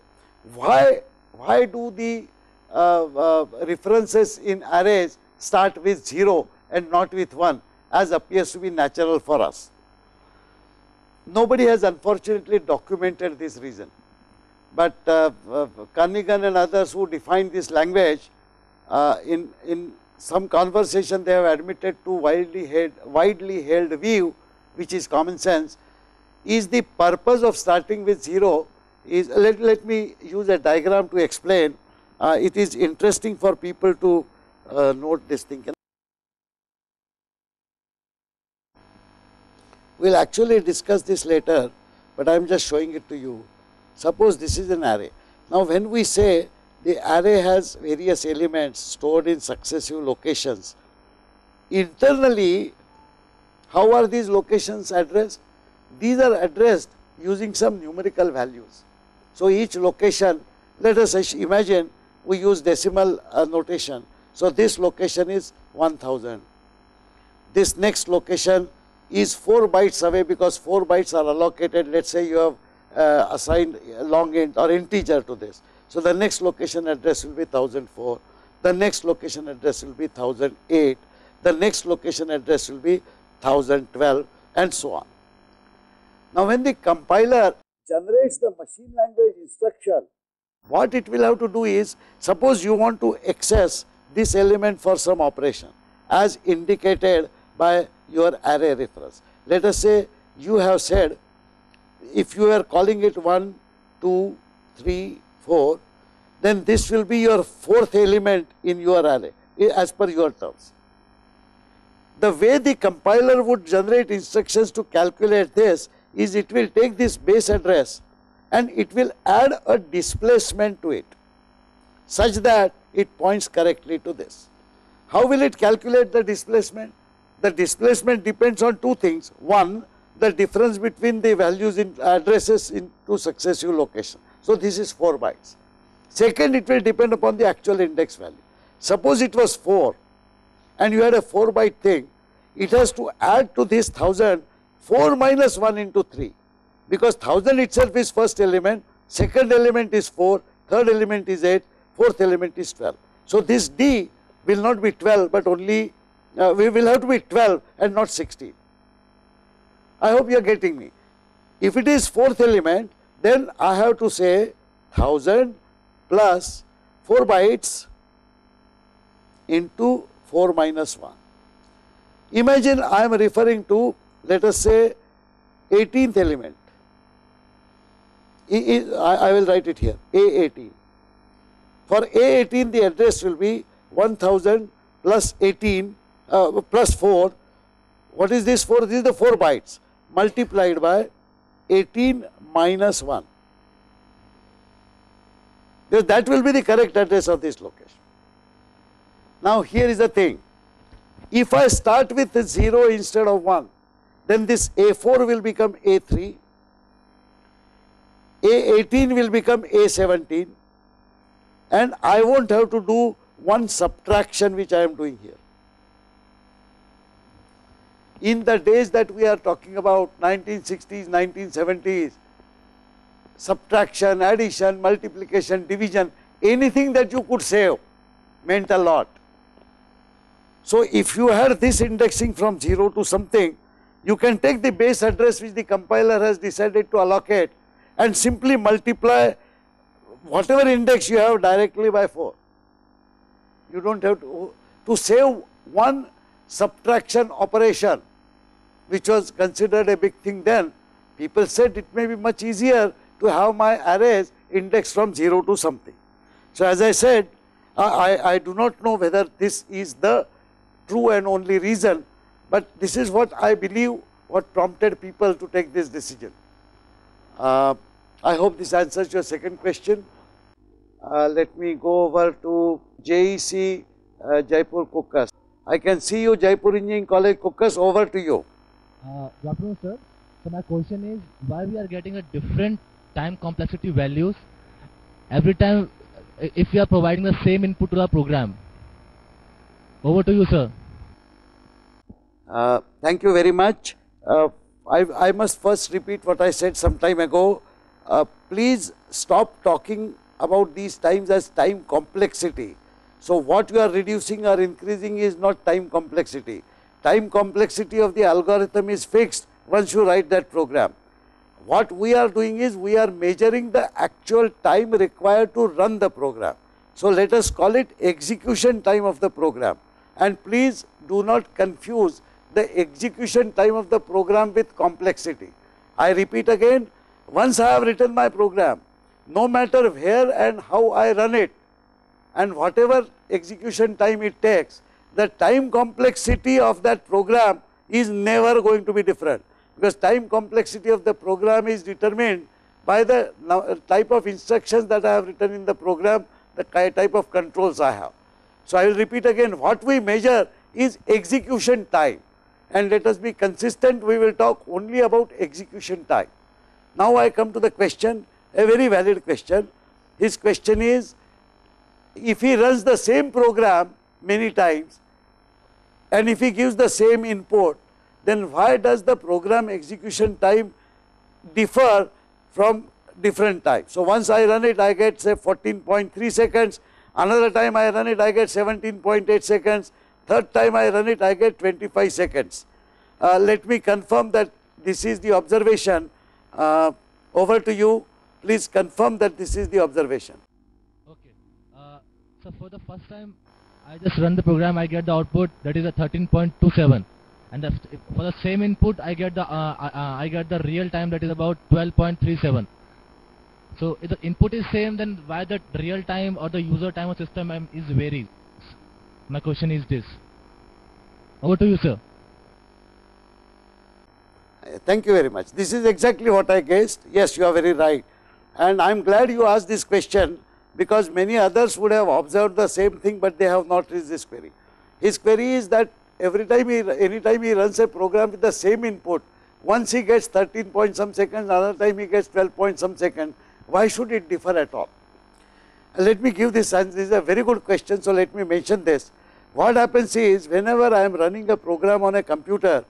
Why, why do the uh, uh, references in arrays start with 0 and not with 1 as appears to be natural for us? Nobody has unfortunately documented this reason, but uh, uh, Kernighan and others who defined this language uh, in, in some conversation they have admitted to widely held, widely held view which is common sense is the purpose of starting with 0 is let, let me use a diagram to explain uh, it is interesting for people to uh, note this thing. We will actually discuss this later, but I am just showing it to you. Suppose this is an array. Now, when we say the array has various elements stored in successive locations, internally how are these locations addressed? These are addressed using some numerical values. So, each location let us imagine we use decimal uh, notation. So, this location is 1000, this next location is 4 bytes away because 4 bytes are allocated let us say you have uh, assigned long int or integer to this. So, the next location address will be 1004, the next location address will be 1008, the next location address will be 1012 and so on. Now, when the compiler generates the machine language instruction, what it will have to do is suppose you want to access this element for some operation as indicated by your array reference. Let us say you have said if you are calling it 1, 2, 3, 4, then this will be your fourth element in your array eh, as per your terms. The way the compiler would generate instructions to calculate this is it will take this base address and it will add a displacement to it such that it points correctly to this. How will it calculate the displacement? The displacement depends on two things. One, the difference between the values in addresses in two successive locations. So, this is 4 bytes. Second, it will depend upon the actual index value. Suppose it was 4 and you had a 4 byte thing, it has to add to this 1000 4 minus 1 into 3 because 1000 itself is first element, second element is 4, third element is 8, fourth element is 12. So, this D will not be 12, but only uh, we will have to be 12 and not 16. I hope you are getting me. If it is fourth element, then I have to say 1000 plus 4 bytes into 4 minus 1. Imagine I am referring to let us say 18th element, I will write it here A18. For A18 the address will be 1000 plus 18 uh, plus 4, what is this 4? This is the 4 bytes multiplied by 18 minus 1. Because that will be the correct address of this location. Now here is the thing, if I start with 0 instead of 1, then this A4 will become A3, A18 will become A17 and I won't have to do one subtraction which I am doing here. In the days that we are talking about 1960s, 1970s, subtraction, addition, multiplication, division, anything that you could save meant a lot. So, if you had this indexing from 0 to something, you can take the base address which the compiler has decided to allocate and simply multiply whatever index you have directly by 4. You do not have to, to save one subtraction operation which was considered a big thing then. People said it may be much easier to have my arrays indexed from 0 to something. So, as I said I, I do not know whether this is the true and only reason but this is what I believe what prompted people to take this decision. Uh, I hope this answers your second question. Uh, let me go over to JEC uh, Jaipur Caucus. I can see you Jaipur Engineering College Caucus over to you. Uh, sir. So my question is why we are getting a different time complexity values every time if we are providing the same input to the program. Over to you, sir. Uh, thank you very much. Uh, I, I, must first repeat what I said some time ago. Uh, please stop talking about these times as time complexity. So, what you are reducing or increasing is not time complexity. Time complexity of the algorithm is fixed once you write that program. What we are doing is we are measuring the actual time required to run the program. So, let us call it execution time of the program and please do not confuse the execution time of the program with complexity. I repeat again, once I have written my program, no matter where and how I run it and whatever execution time it takes, the time complexity of that program is never going to be different because time complexity of the program is determined by the uh, type of instructions that I have written in the program, the type of controls I have. So, I will repeat again what we measure is execution time and let us be consistent we will talk only about execution time. Now, I come to the question a very valid question. His question is if he runs the same program many times and if he gives the same input then why does the program execution time differ from different times. So, once I run it I get say 14.3 seconds, another time I run it I get 17.8 seconds, third time I run it I get 25 seconds. Uh, let me confirm that this is the observation. Uh, over to you, please confirm that this is the observation. Okay. Uh, so, for the first time I just run the program I get the output that is a 13.27 and the, for the same input I get the uh, uh, uh, I get the real time that is about 12.37 so if the input is same then why the real time or the user time of system is varies? My question is this. Over to you sir. Thank you very much. This is exactly what I guessed. Yes you are very right. And I am glad you asked this question because many others would have observed the same thing but they have not raised this query his query is that every time he, any time he runs a program with the same input, once he gets 13 point some seconds, another time he gets 12 point some second, why should it differ at all? Let me give this answer, this is a very good question, so let me mention this. What happens is, whenever I am running a program on a computer,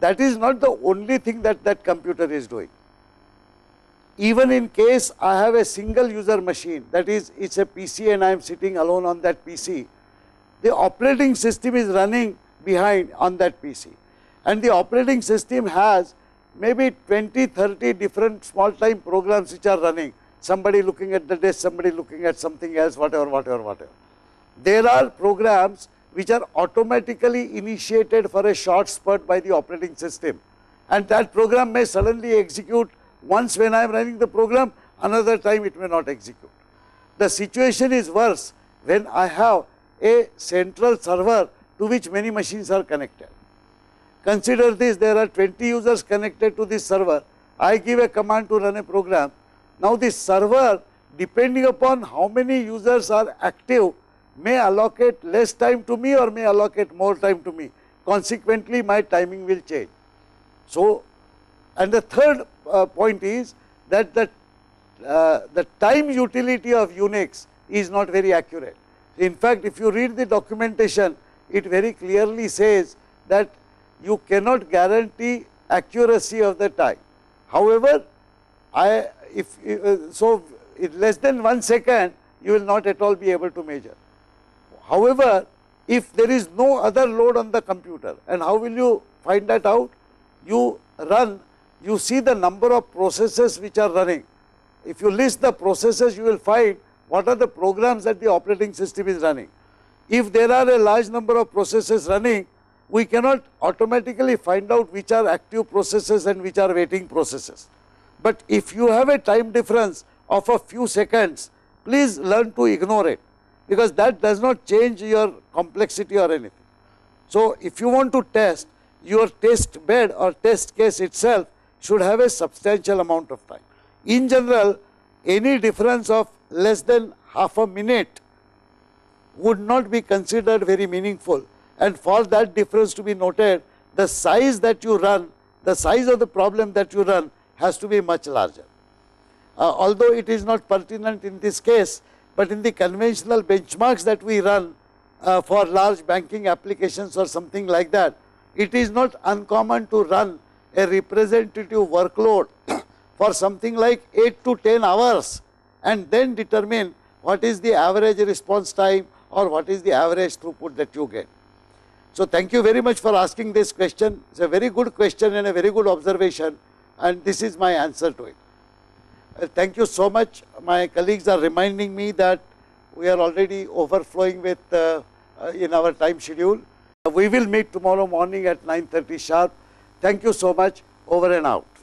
that is not the only thing that that computer is doing. Even in case I have a single user machine, that is, it is a PC and I am sitting alone on that PC, the operating system is running behind on that PC. And the operating system has maybe 20, 30 different small time programs which are running. Somebody looking at the desk, somebody looking at something else, whatever, whatever, whatever. There are programs which are automatically initiated for a short spurt by the operating system. And that program may suddenly execute once when I am running the program, another time it may not execute. The situation is worse when I have a central server to which many machines are connected. Consider this there are 20 users connected to this server. I give a command to run a program. Now, this server depending upon how many users are active may allocate less time to me or may allocate more time to me. Consequently, my timing will change. So, and the third uh, point is that the, uh, the time utility of Unix is not very accurate. In fact, if you read the documentation, it very clearly says that you cannot guarantee accuracy of the time. However, I if uh, so in less than 1 second you will not at all be able to measure. However, if there is no other load on the computer and how will you find that out? You run, you see the number of processes which are running. If you list the processes you will find what are the programs that the operating system is running. If there are a large number of processes running, we cannot automatically find out which are active processes and which are waiting processes. But if you have a time difference of a few seconds, please learn to ignore it because that does not change your complexity or anything. So, if you want to test, your test bed or test case itself should have a substantial amount of time. In general, any difference of less than half a minute would not be considered very meaningful and for that difference to be noted the size that you run, the size of the problem that you run has to be much larger. uh, although it is not pertinent in this case, but in the conventional benchmarks that we run uh, for large banking applications or something like that, it is not uncommon to run a representative workload [clears throat] for something like 8 to 10 hours and then determine what is the average response time or what is the average throughput that you get. So, thank you very much for asking this question. It is a very good question and a very good observation and this is my answer to it. Uh, thank you so much. My colleagues are reminding me that we are already overflowing with uh, uh, in our time schedule. we will meet tomorrow morning at 9.30 sharp. Thank you so much. Over and out.